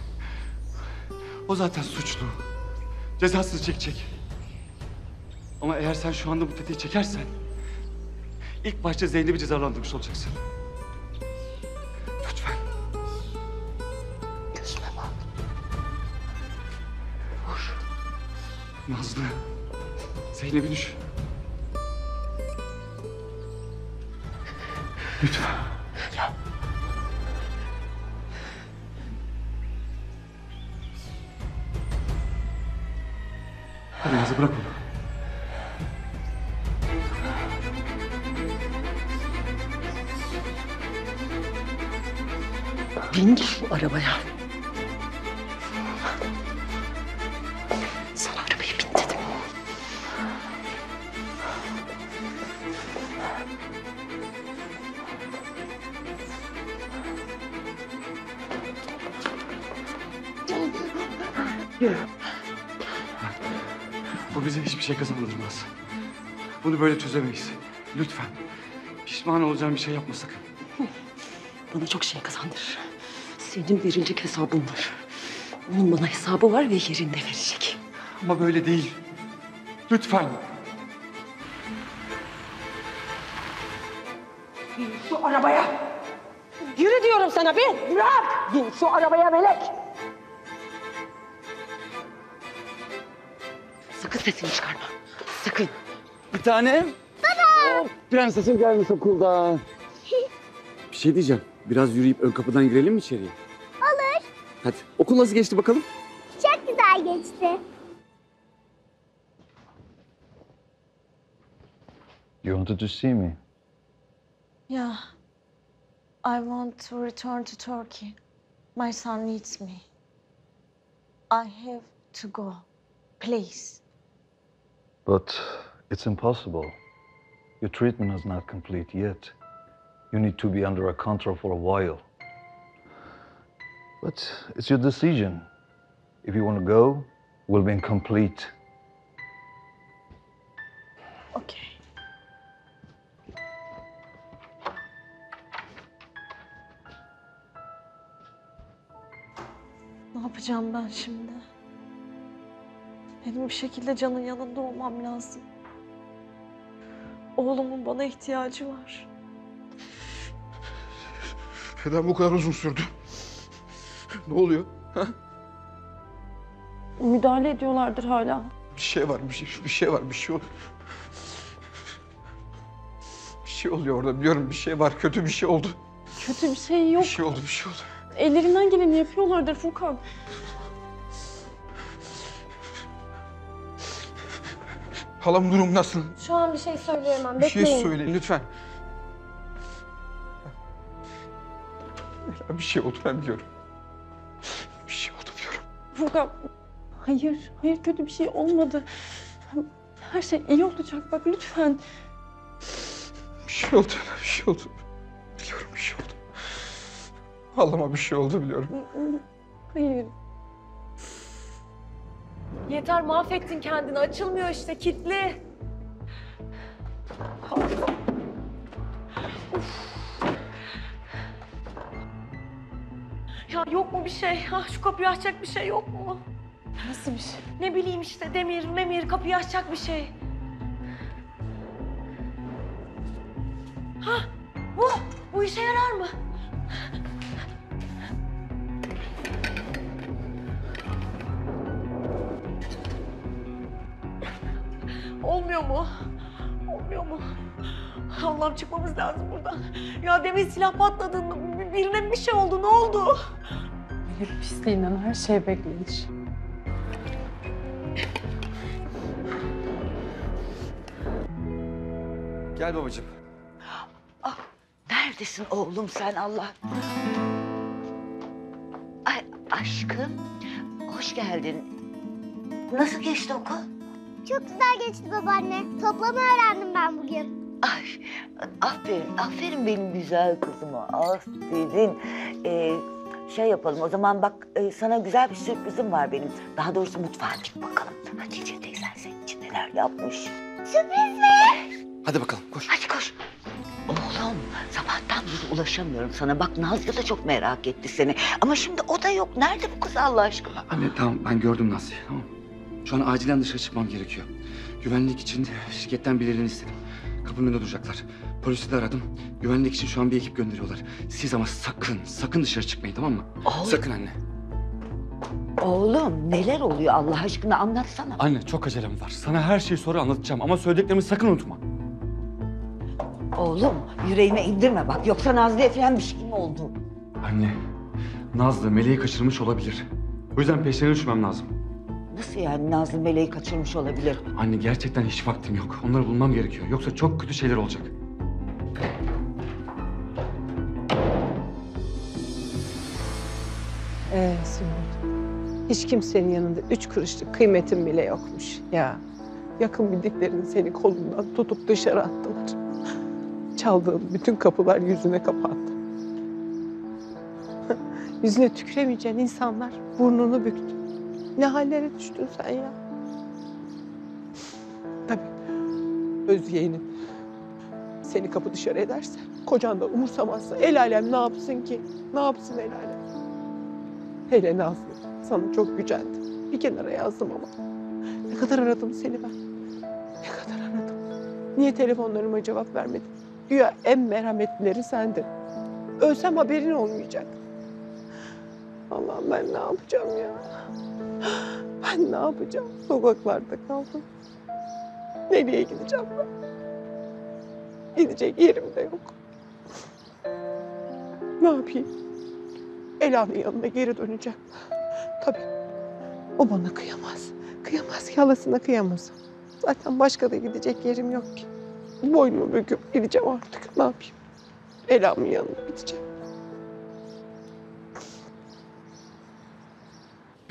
O zaten suçlu. Cezasız çekecek. Ama eğer sen şu anda bu tetiği çekersen... ...ilk başta Zeynep'i cezalandırmış olacaksın. Lütfen. Gözüme bak. Vur. Nazlı. Zeynep'i düşün. Olacağım bir şey yapma sakın. Bana çok şey kazandırır. Senin verilecek hesabın var. Onun bana hesabı var ve yerinde verecek. Ama böyle değil. Lütfen. Bin şu arabaya. Yürü diyorum sana bin. Bırak. Bin şu arabaya Melek. Sakın sesini çıkarma. Sakın. Bir tane. Baba. Prensesim gelmiş okuldan. Bir şey diyeceğim. Biraz yürüyüp ön kapıdan girelim mi içeriye? Olur. Hadi. Okul nasıl geçti bakalım? Çok güzel geçti. You wanted to see me? Yeah. I want to return to Turkey. My son needs me. I have to go. Please. But it's impossible. Your treatment is not complete yet. You need to be under a control for a while. But it's your decision. If you want to go, we'll be in complete. Okay. Ne yapacağım ben şimdi? Benim bir şekilde Can'ın yanında olmam lazım. Oğlumun bana ihtiyacı var. Neden bu kadar uzun sürdü? Ne oluyor? Ha? Müdahale ediyorlardır hala. Bir şey var, bir şey, bir şey var, bir şey oluyor. Bir şey oluyor orada biliyorum bir şey var, kötü bir şey oldu. Kötü bir şey yok. Bir şey oldu, bir şey oldu. Ellerinden geleni yapıyorlardır Furkan. Halam durum nasıl? Şu an bir şey söyleyemem. Bir şey Bekleyin. söyleyin lütfen. Ya bir şey oldu ben biliyorum. Bir şey oldu biliyorum. Furkan. Hayır, hayır kötü bir şey olmadı. Her şey iyi olacak bak lütfen. Bir şey oldu, bir şey oldu. Biliyorum bir şey oldu. Halama bir şey oldu biliyorum. Hayır. Yeter mahvettin kendini. Açılmıyor işte kilitli. Ya yok mu bir şey? Ha, şu kapıyı açacak bir şey yok mu? Nasıl bir şey? Ne bileyim işte demir memir kapıyı açacak bir şey. Ha bu. Bu işe yarar mı? Olmuyor mu? Olmuyor mu? Allah'ım çıkmamız lazım buradan. Ya demin silah patladı. Birine bir şey oldu. Ne oldu? Melek pisliğinden her şey beklenir. Gel babacığım. Neredesin oğlum sen Allah? Ay aşkım, hoş geldin. Nasıl geçti okul? Çok güzel geçti babaanne. Toplamı öğrendim ben bugün. Ay, aferin, aferin benim güzel kızıma, aferin. Ee, şey yapalım o zaman bak e, sana güzel bir sürprizim var benim. Daha doğrusu mutfağa git bakalım. Hatice teyzen senin için neler yapmış. Sürpriz mi? Hadi bakalım koş. Hadi koş. Oğlum sabahtan beri ulaşamıyorum sana. Bak Nazlı da çok merak etti seni. Ama şimdi o da yok. Nerede bu kız Allah aşkına? Anne tamam ben gördüm Nazlı'yı tamam Şu an acilen dışarı çıkmam gerekiyor. Güvenlik için şirketten birilerini istedim. Kapının önünde duracaklar. Polisi de aradım. Güvenlik için şu an bir ekip gönderiyorlar. Siz ama sakın, sakın dışarı çıkmayın tamam mı? Oğlum. Sakın anne. Oğlum neler oluyor Allah aşkına anlatsana. Anne çok acelem var. Sana her şeyi sonra anlatacağım ama söylediklerimi sakın unutma. Oğlum yüreğime indirme bak. Yoksa Nazlı'ya falan bir şey mi oldu? Anne, Nazlı Meleği kaçırmış olabilir. O yüzden peşlerine düşmem lazım. Nasıl yani Nazlı meleği kaçırmış olabilir? Anne gerçekten hiç vaktim yok. Onları bulmam gerekiyor. Yoksa çok kötü şeyler olacak. Ee Sümbül, hiç kimsenin yanında üç kuruşluk kıymetin bile yokmuş ya. Yakın bildiklerin seni kolundan tutup dışarı attılar. Çaldığın bütün kapılar yüzüne kapandı. Yüzüne tüküremeyeceğin insanlar burnunu büktü. Ne hallere düştün sen ya? Tabii öz yeğenin seni kapı dışarı ederse, kocan da umursamazsa el alem ne yapsın ki? Ne yapsın el alem? Hele Nazlı, sana çok gücendim. Bir kenara yazdım ama. Ne kadar aradım seni ben. Ne kadar aradım. Niye telefonlarıma cevap vermedin? Güya en merhametlileri sendin. Ölsem haberin olmayacak. Allah'ım ben ne yapacağım ya? Ben ne yapacağım? Sokaklarda kaldım. Nereye gideceğim ben? Gidecek yerim de yok. Ne yapayım? Ela'nın yanına geri döneceğim. Tabii. O bana kıyamaz. Kıyamaz ki halasına kıyamaz. Zaten başka da gidecek yerim yok ki. Boynumu büküp gideceğim artık. Ne yapayım? Ela'mın yanına gideceğim.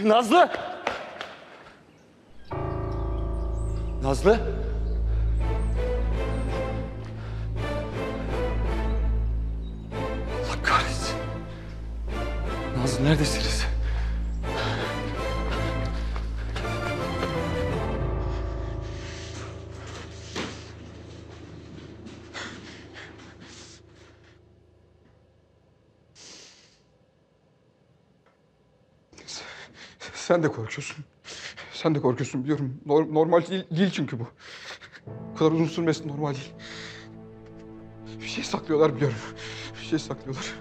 Nazlı! Nazlı! Allah kahretsin. Nazlı neredesiniz? Sen de korkuyorsun. Sen de korkuyorsun biliyorum. Nor- normal değil, değil çünkü bu. Bu kadar uzun sürmesi normal değil. Bir şey saklıyorlar biliyorum. Bir şey saklıyorlar.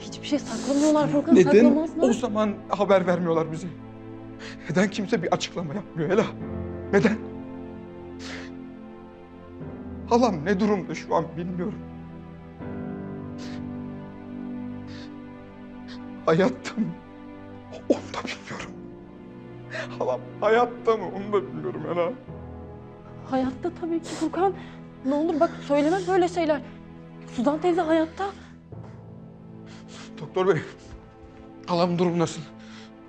Hiçbir şey saklamıyorlar Furkan Neden saklamazlar. o zaman haber vermiyorlar bize? Neden kimse bir açıklama yapmıyor Ela? Neden? Halam ne durumda şu an bilmiyorum. Hayatta mı? Onu da bilmiyorum. Halam hayatta mı? Onu da bilmiyorum Ela. Hayatta tabii ki Furkan. Ne olur bak söyleme böyle şeyler. Suzan teyze hayatta. Doktor bey, halamın durumu nasıl?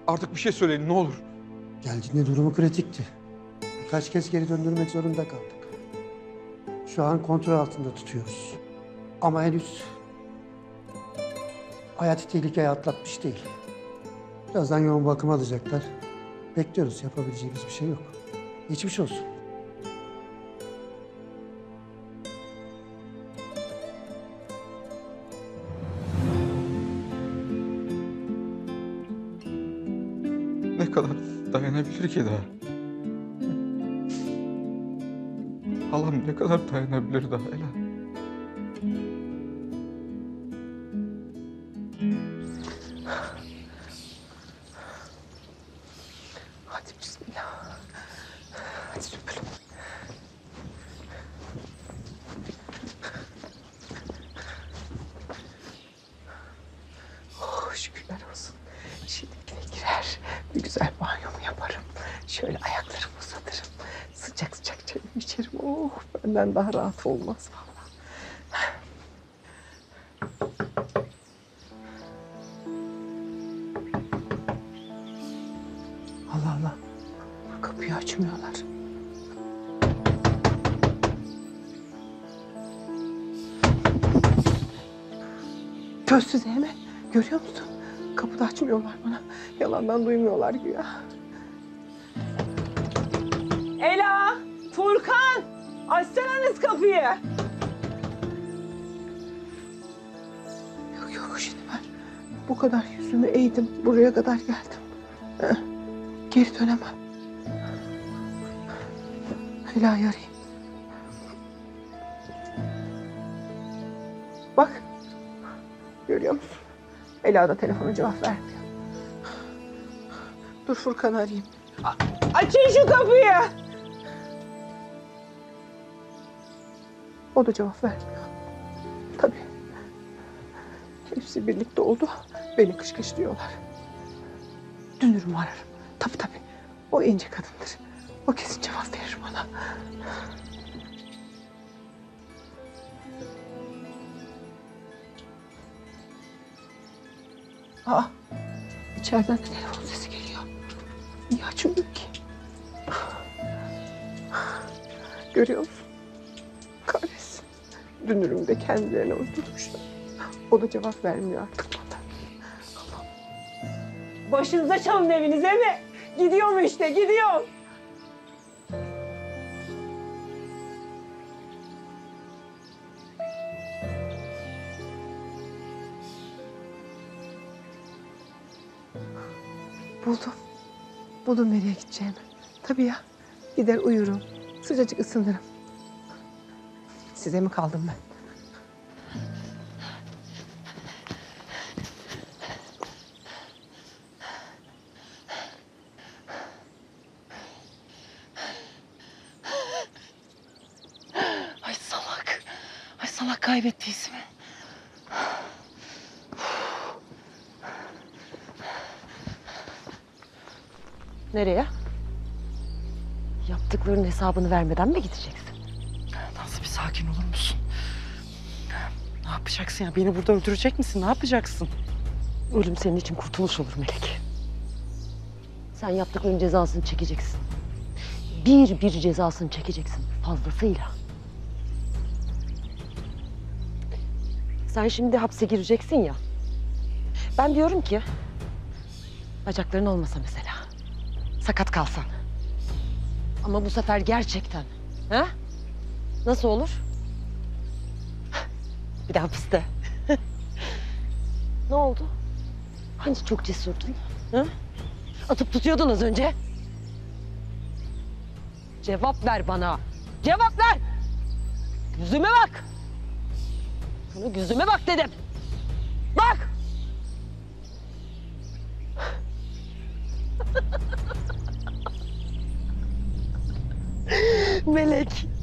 Artık bir şey söyleyin ne olur. Geldiğinde durumu kritikti. Birkaç kez geri döndürmek zorunda kaldık. Şu an kontrol altında tutuyoruz. Ama henüz hayati tehlikeye atlatmış değil. Birazdan yoğun bakıma alacaklar. Bekliyoruz. Yapabileceğimiz bir şey yok. Geçmiş olsun. Ne kadar dayanabilir ki daha? Halam ne kadar dayanabilir daha Ela? Benden daha rahat olmaz vallahi. Allah Allah. Kapıyı açmıyorlar. Gözsüz hemen Görüyor musun? Kapıda açmıyorlar bana. Yalandan duymuyorlar güya. Ela, Furkan, açsanız kapıyı. Yok yok şimdi ben bu kadar yüzümü eğdim. Buraya kadar geldim. Geri dönemem. Ela'yı arayayım. Bak. Görüyor musun? Ela da telefona cevap vermiyor. Dur Furkan'ı arayayım. Açın şu kapıyı. O da cevap vermiyor. Tabii. Hepsi birlikte oldu. Beni kışkışlıyorlar. Dünürümü ararım. Tabii tabii. O ince kadındır. O kesin cevap verir bana. Aa, içeriden de telefon sesi geliyor. Niye açmıyor ki? Görüyor musun? Kahretsin. Dünürümü de kendilerine uydurmuşlar. O da cevap vermiyor artık bana. Başınıza çalın evinize mi? Gidiyor mu işte, gidiyor. Buldum. Buldum nereye gideceğimi. Tabii ya. Gider uyurum. Sıcacık ısınırım. Size mi kaldım ben? Ay salak. Ay salak kaybetti ismi. Nereye? Yaptıklarının hesabını vermeden mi gideceksin? Yapacaksın ya? Beni burada öldürecek misin? Ne yapacaksın? Ölüm senin için kurtuluş olur Melek. Sen yaptıklarının cezasını çekeceksin. Bir bir cezasını çekeceksin. Fazlasıyla. Sen şimdi hapse gireceksin ya. Ben diyorum ki... Bacakların olmasa mesela. Sakat kalsan. Ama bu sefer gerçekten. Ha? Nasıl olur? De hapiste. ne oldu? Hani çok cesurdun? Ha? Atıp tutuyordun az önce. Cevap ver bana. Cevap ver. Yüzüme bak. Sana gözüme bak dedim. Bak. Melek.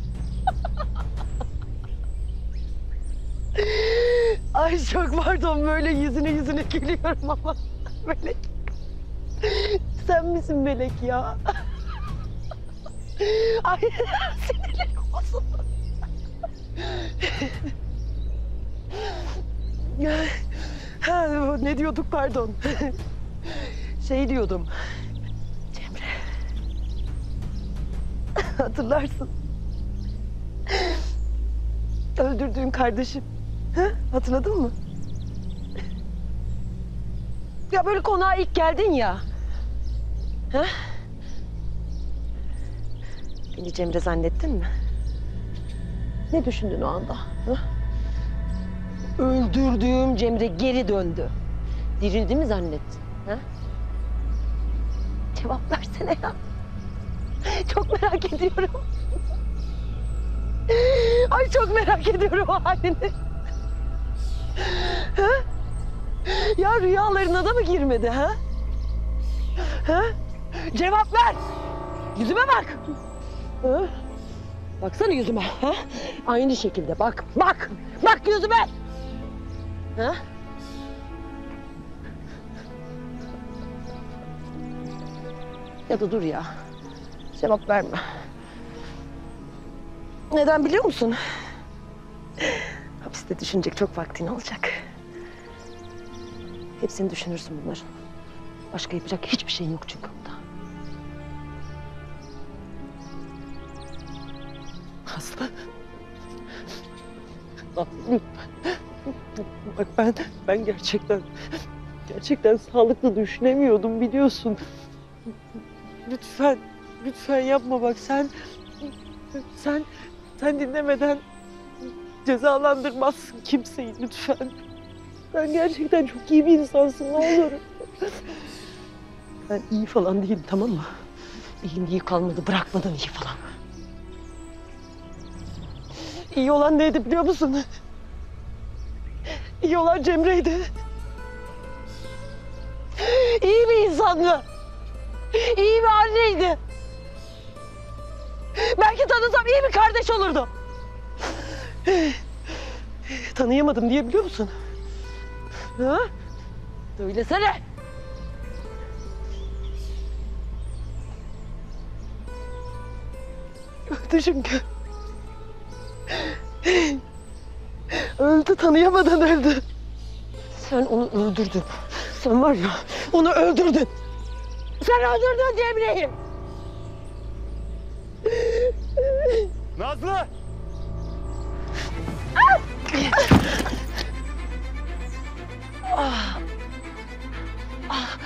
Ay çok pardon böyle yüzüne yüzüne gülüyorum ama. Melek. Sen misin Melek ya? Ay sinirlerim bozuldu. ha, ne diyorduk pardon. Şey diyordum. Cemre. Hatırlarsın. Öldürdüğün kardeşim. Ha? Hatırladın mı? Ya böyle konağa ilk geldin ya. Ha? Beni Cemre zannettin mi? Ne düşündün o anda? Ha? Öldürdüğüm Cemre geri döndü. Dirildi mi zannettin? Ha? Cevap versene ya. Çok merak ediyorum. Ay çok merak ediyorum o halini. Ha? Ya rüyalarına da mı girmedi ha? Ha? Cevap ver. Yüzüme bak. Ha? Baksana yüzüme. Ha? Aynı şekilde bak. Bak. Bak yüzüme. Ha? Ya da dur ya. Cevap verme. Neden biliyor musun? Hapiste düşünecek çok vaktin olacak. Hepsini düşünürsün bunların. Başka yapacak hiçbir şeyin yok çünkü burada. Aslı. Aslı. Bak ben ben gerçekten gerçekten sağlıklı düşünemiyordum biliyorsun. Lütfen lütfen yapma bak sen sen sen dinlemeden cezalandırmazsın kimseyi lütfen. Sen gerçekten çok iyi bir insansın ne olur. Ben iyi falan değilim tamam mı? İyiyim iyi kalmadı bırakmadın iyi falan. İyi olan neydi biliyor musun? İyi olan Cemre'ydi. İyi bir insandı. İyi bir anneydi. Belki tanısam iyi bir kardeş olurdu. Tanıyamadım diye biliyor musun? Ha? Söylesene. Öldü çünkü. Öldü tanıyamadan öldü. Sen onu öldürdün. Sen var ya onu öldürdün. Sen öldürdün Cemre'yi. Nazlı! Ah. Ah.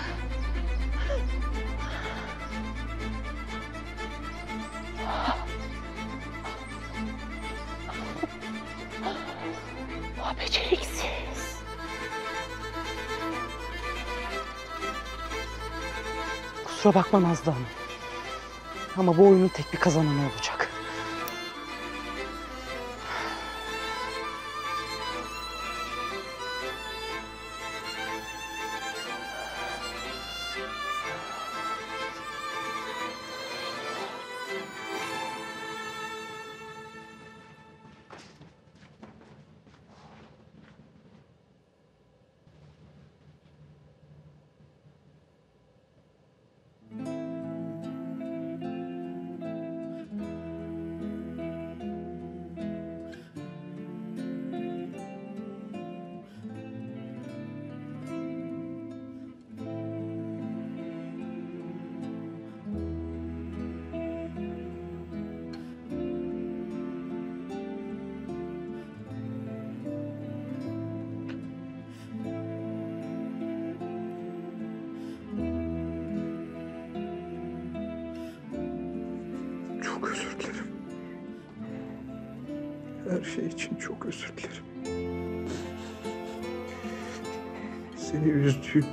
Ah, beceriksiz. Kusura bakma Nazlı Hanım. Ama bu oyunun tek bir kazananı olacak.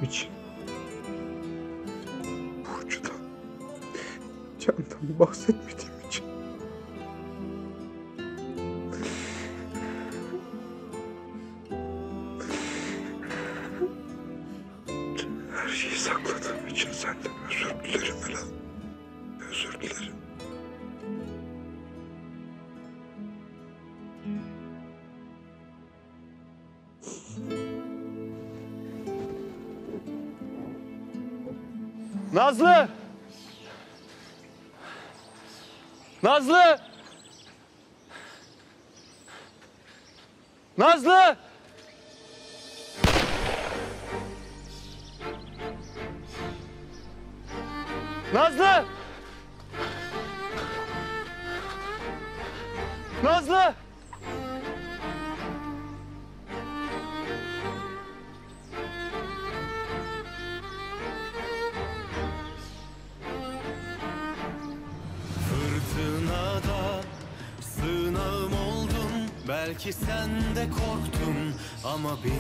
İçin. Burcu'dan, Can'dan bahsetmediğim için. Her şeyi sakladığım için senden özür dilerim Ela. Özür dilerim. Nazlı! Nazlı! Nazlı! Ama beni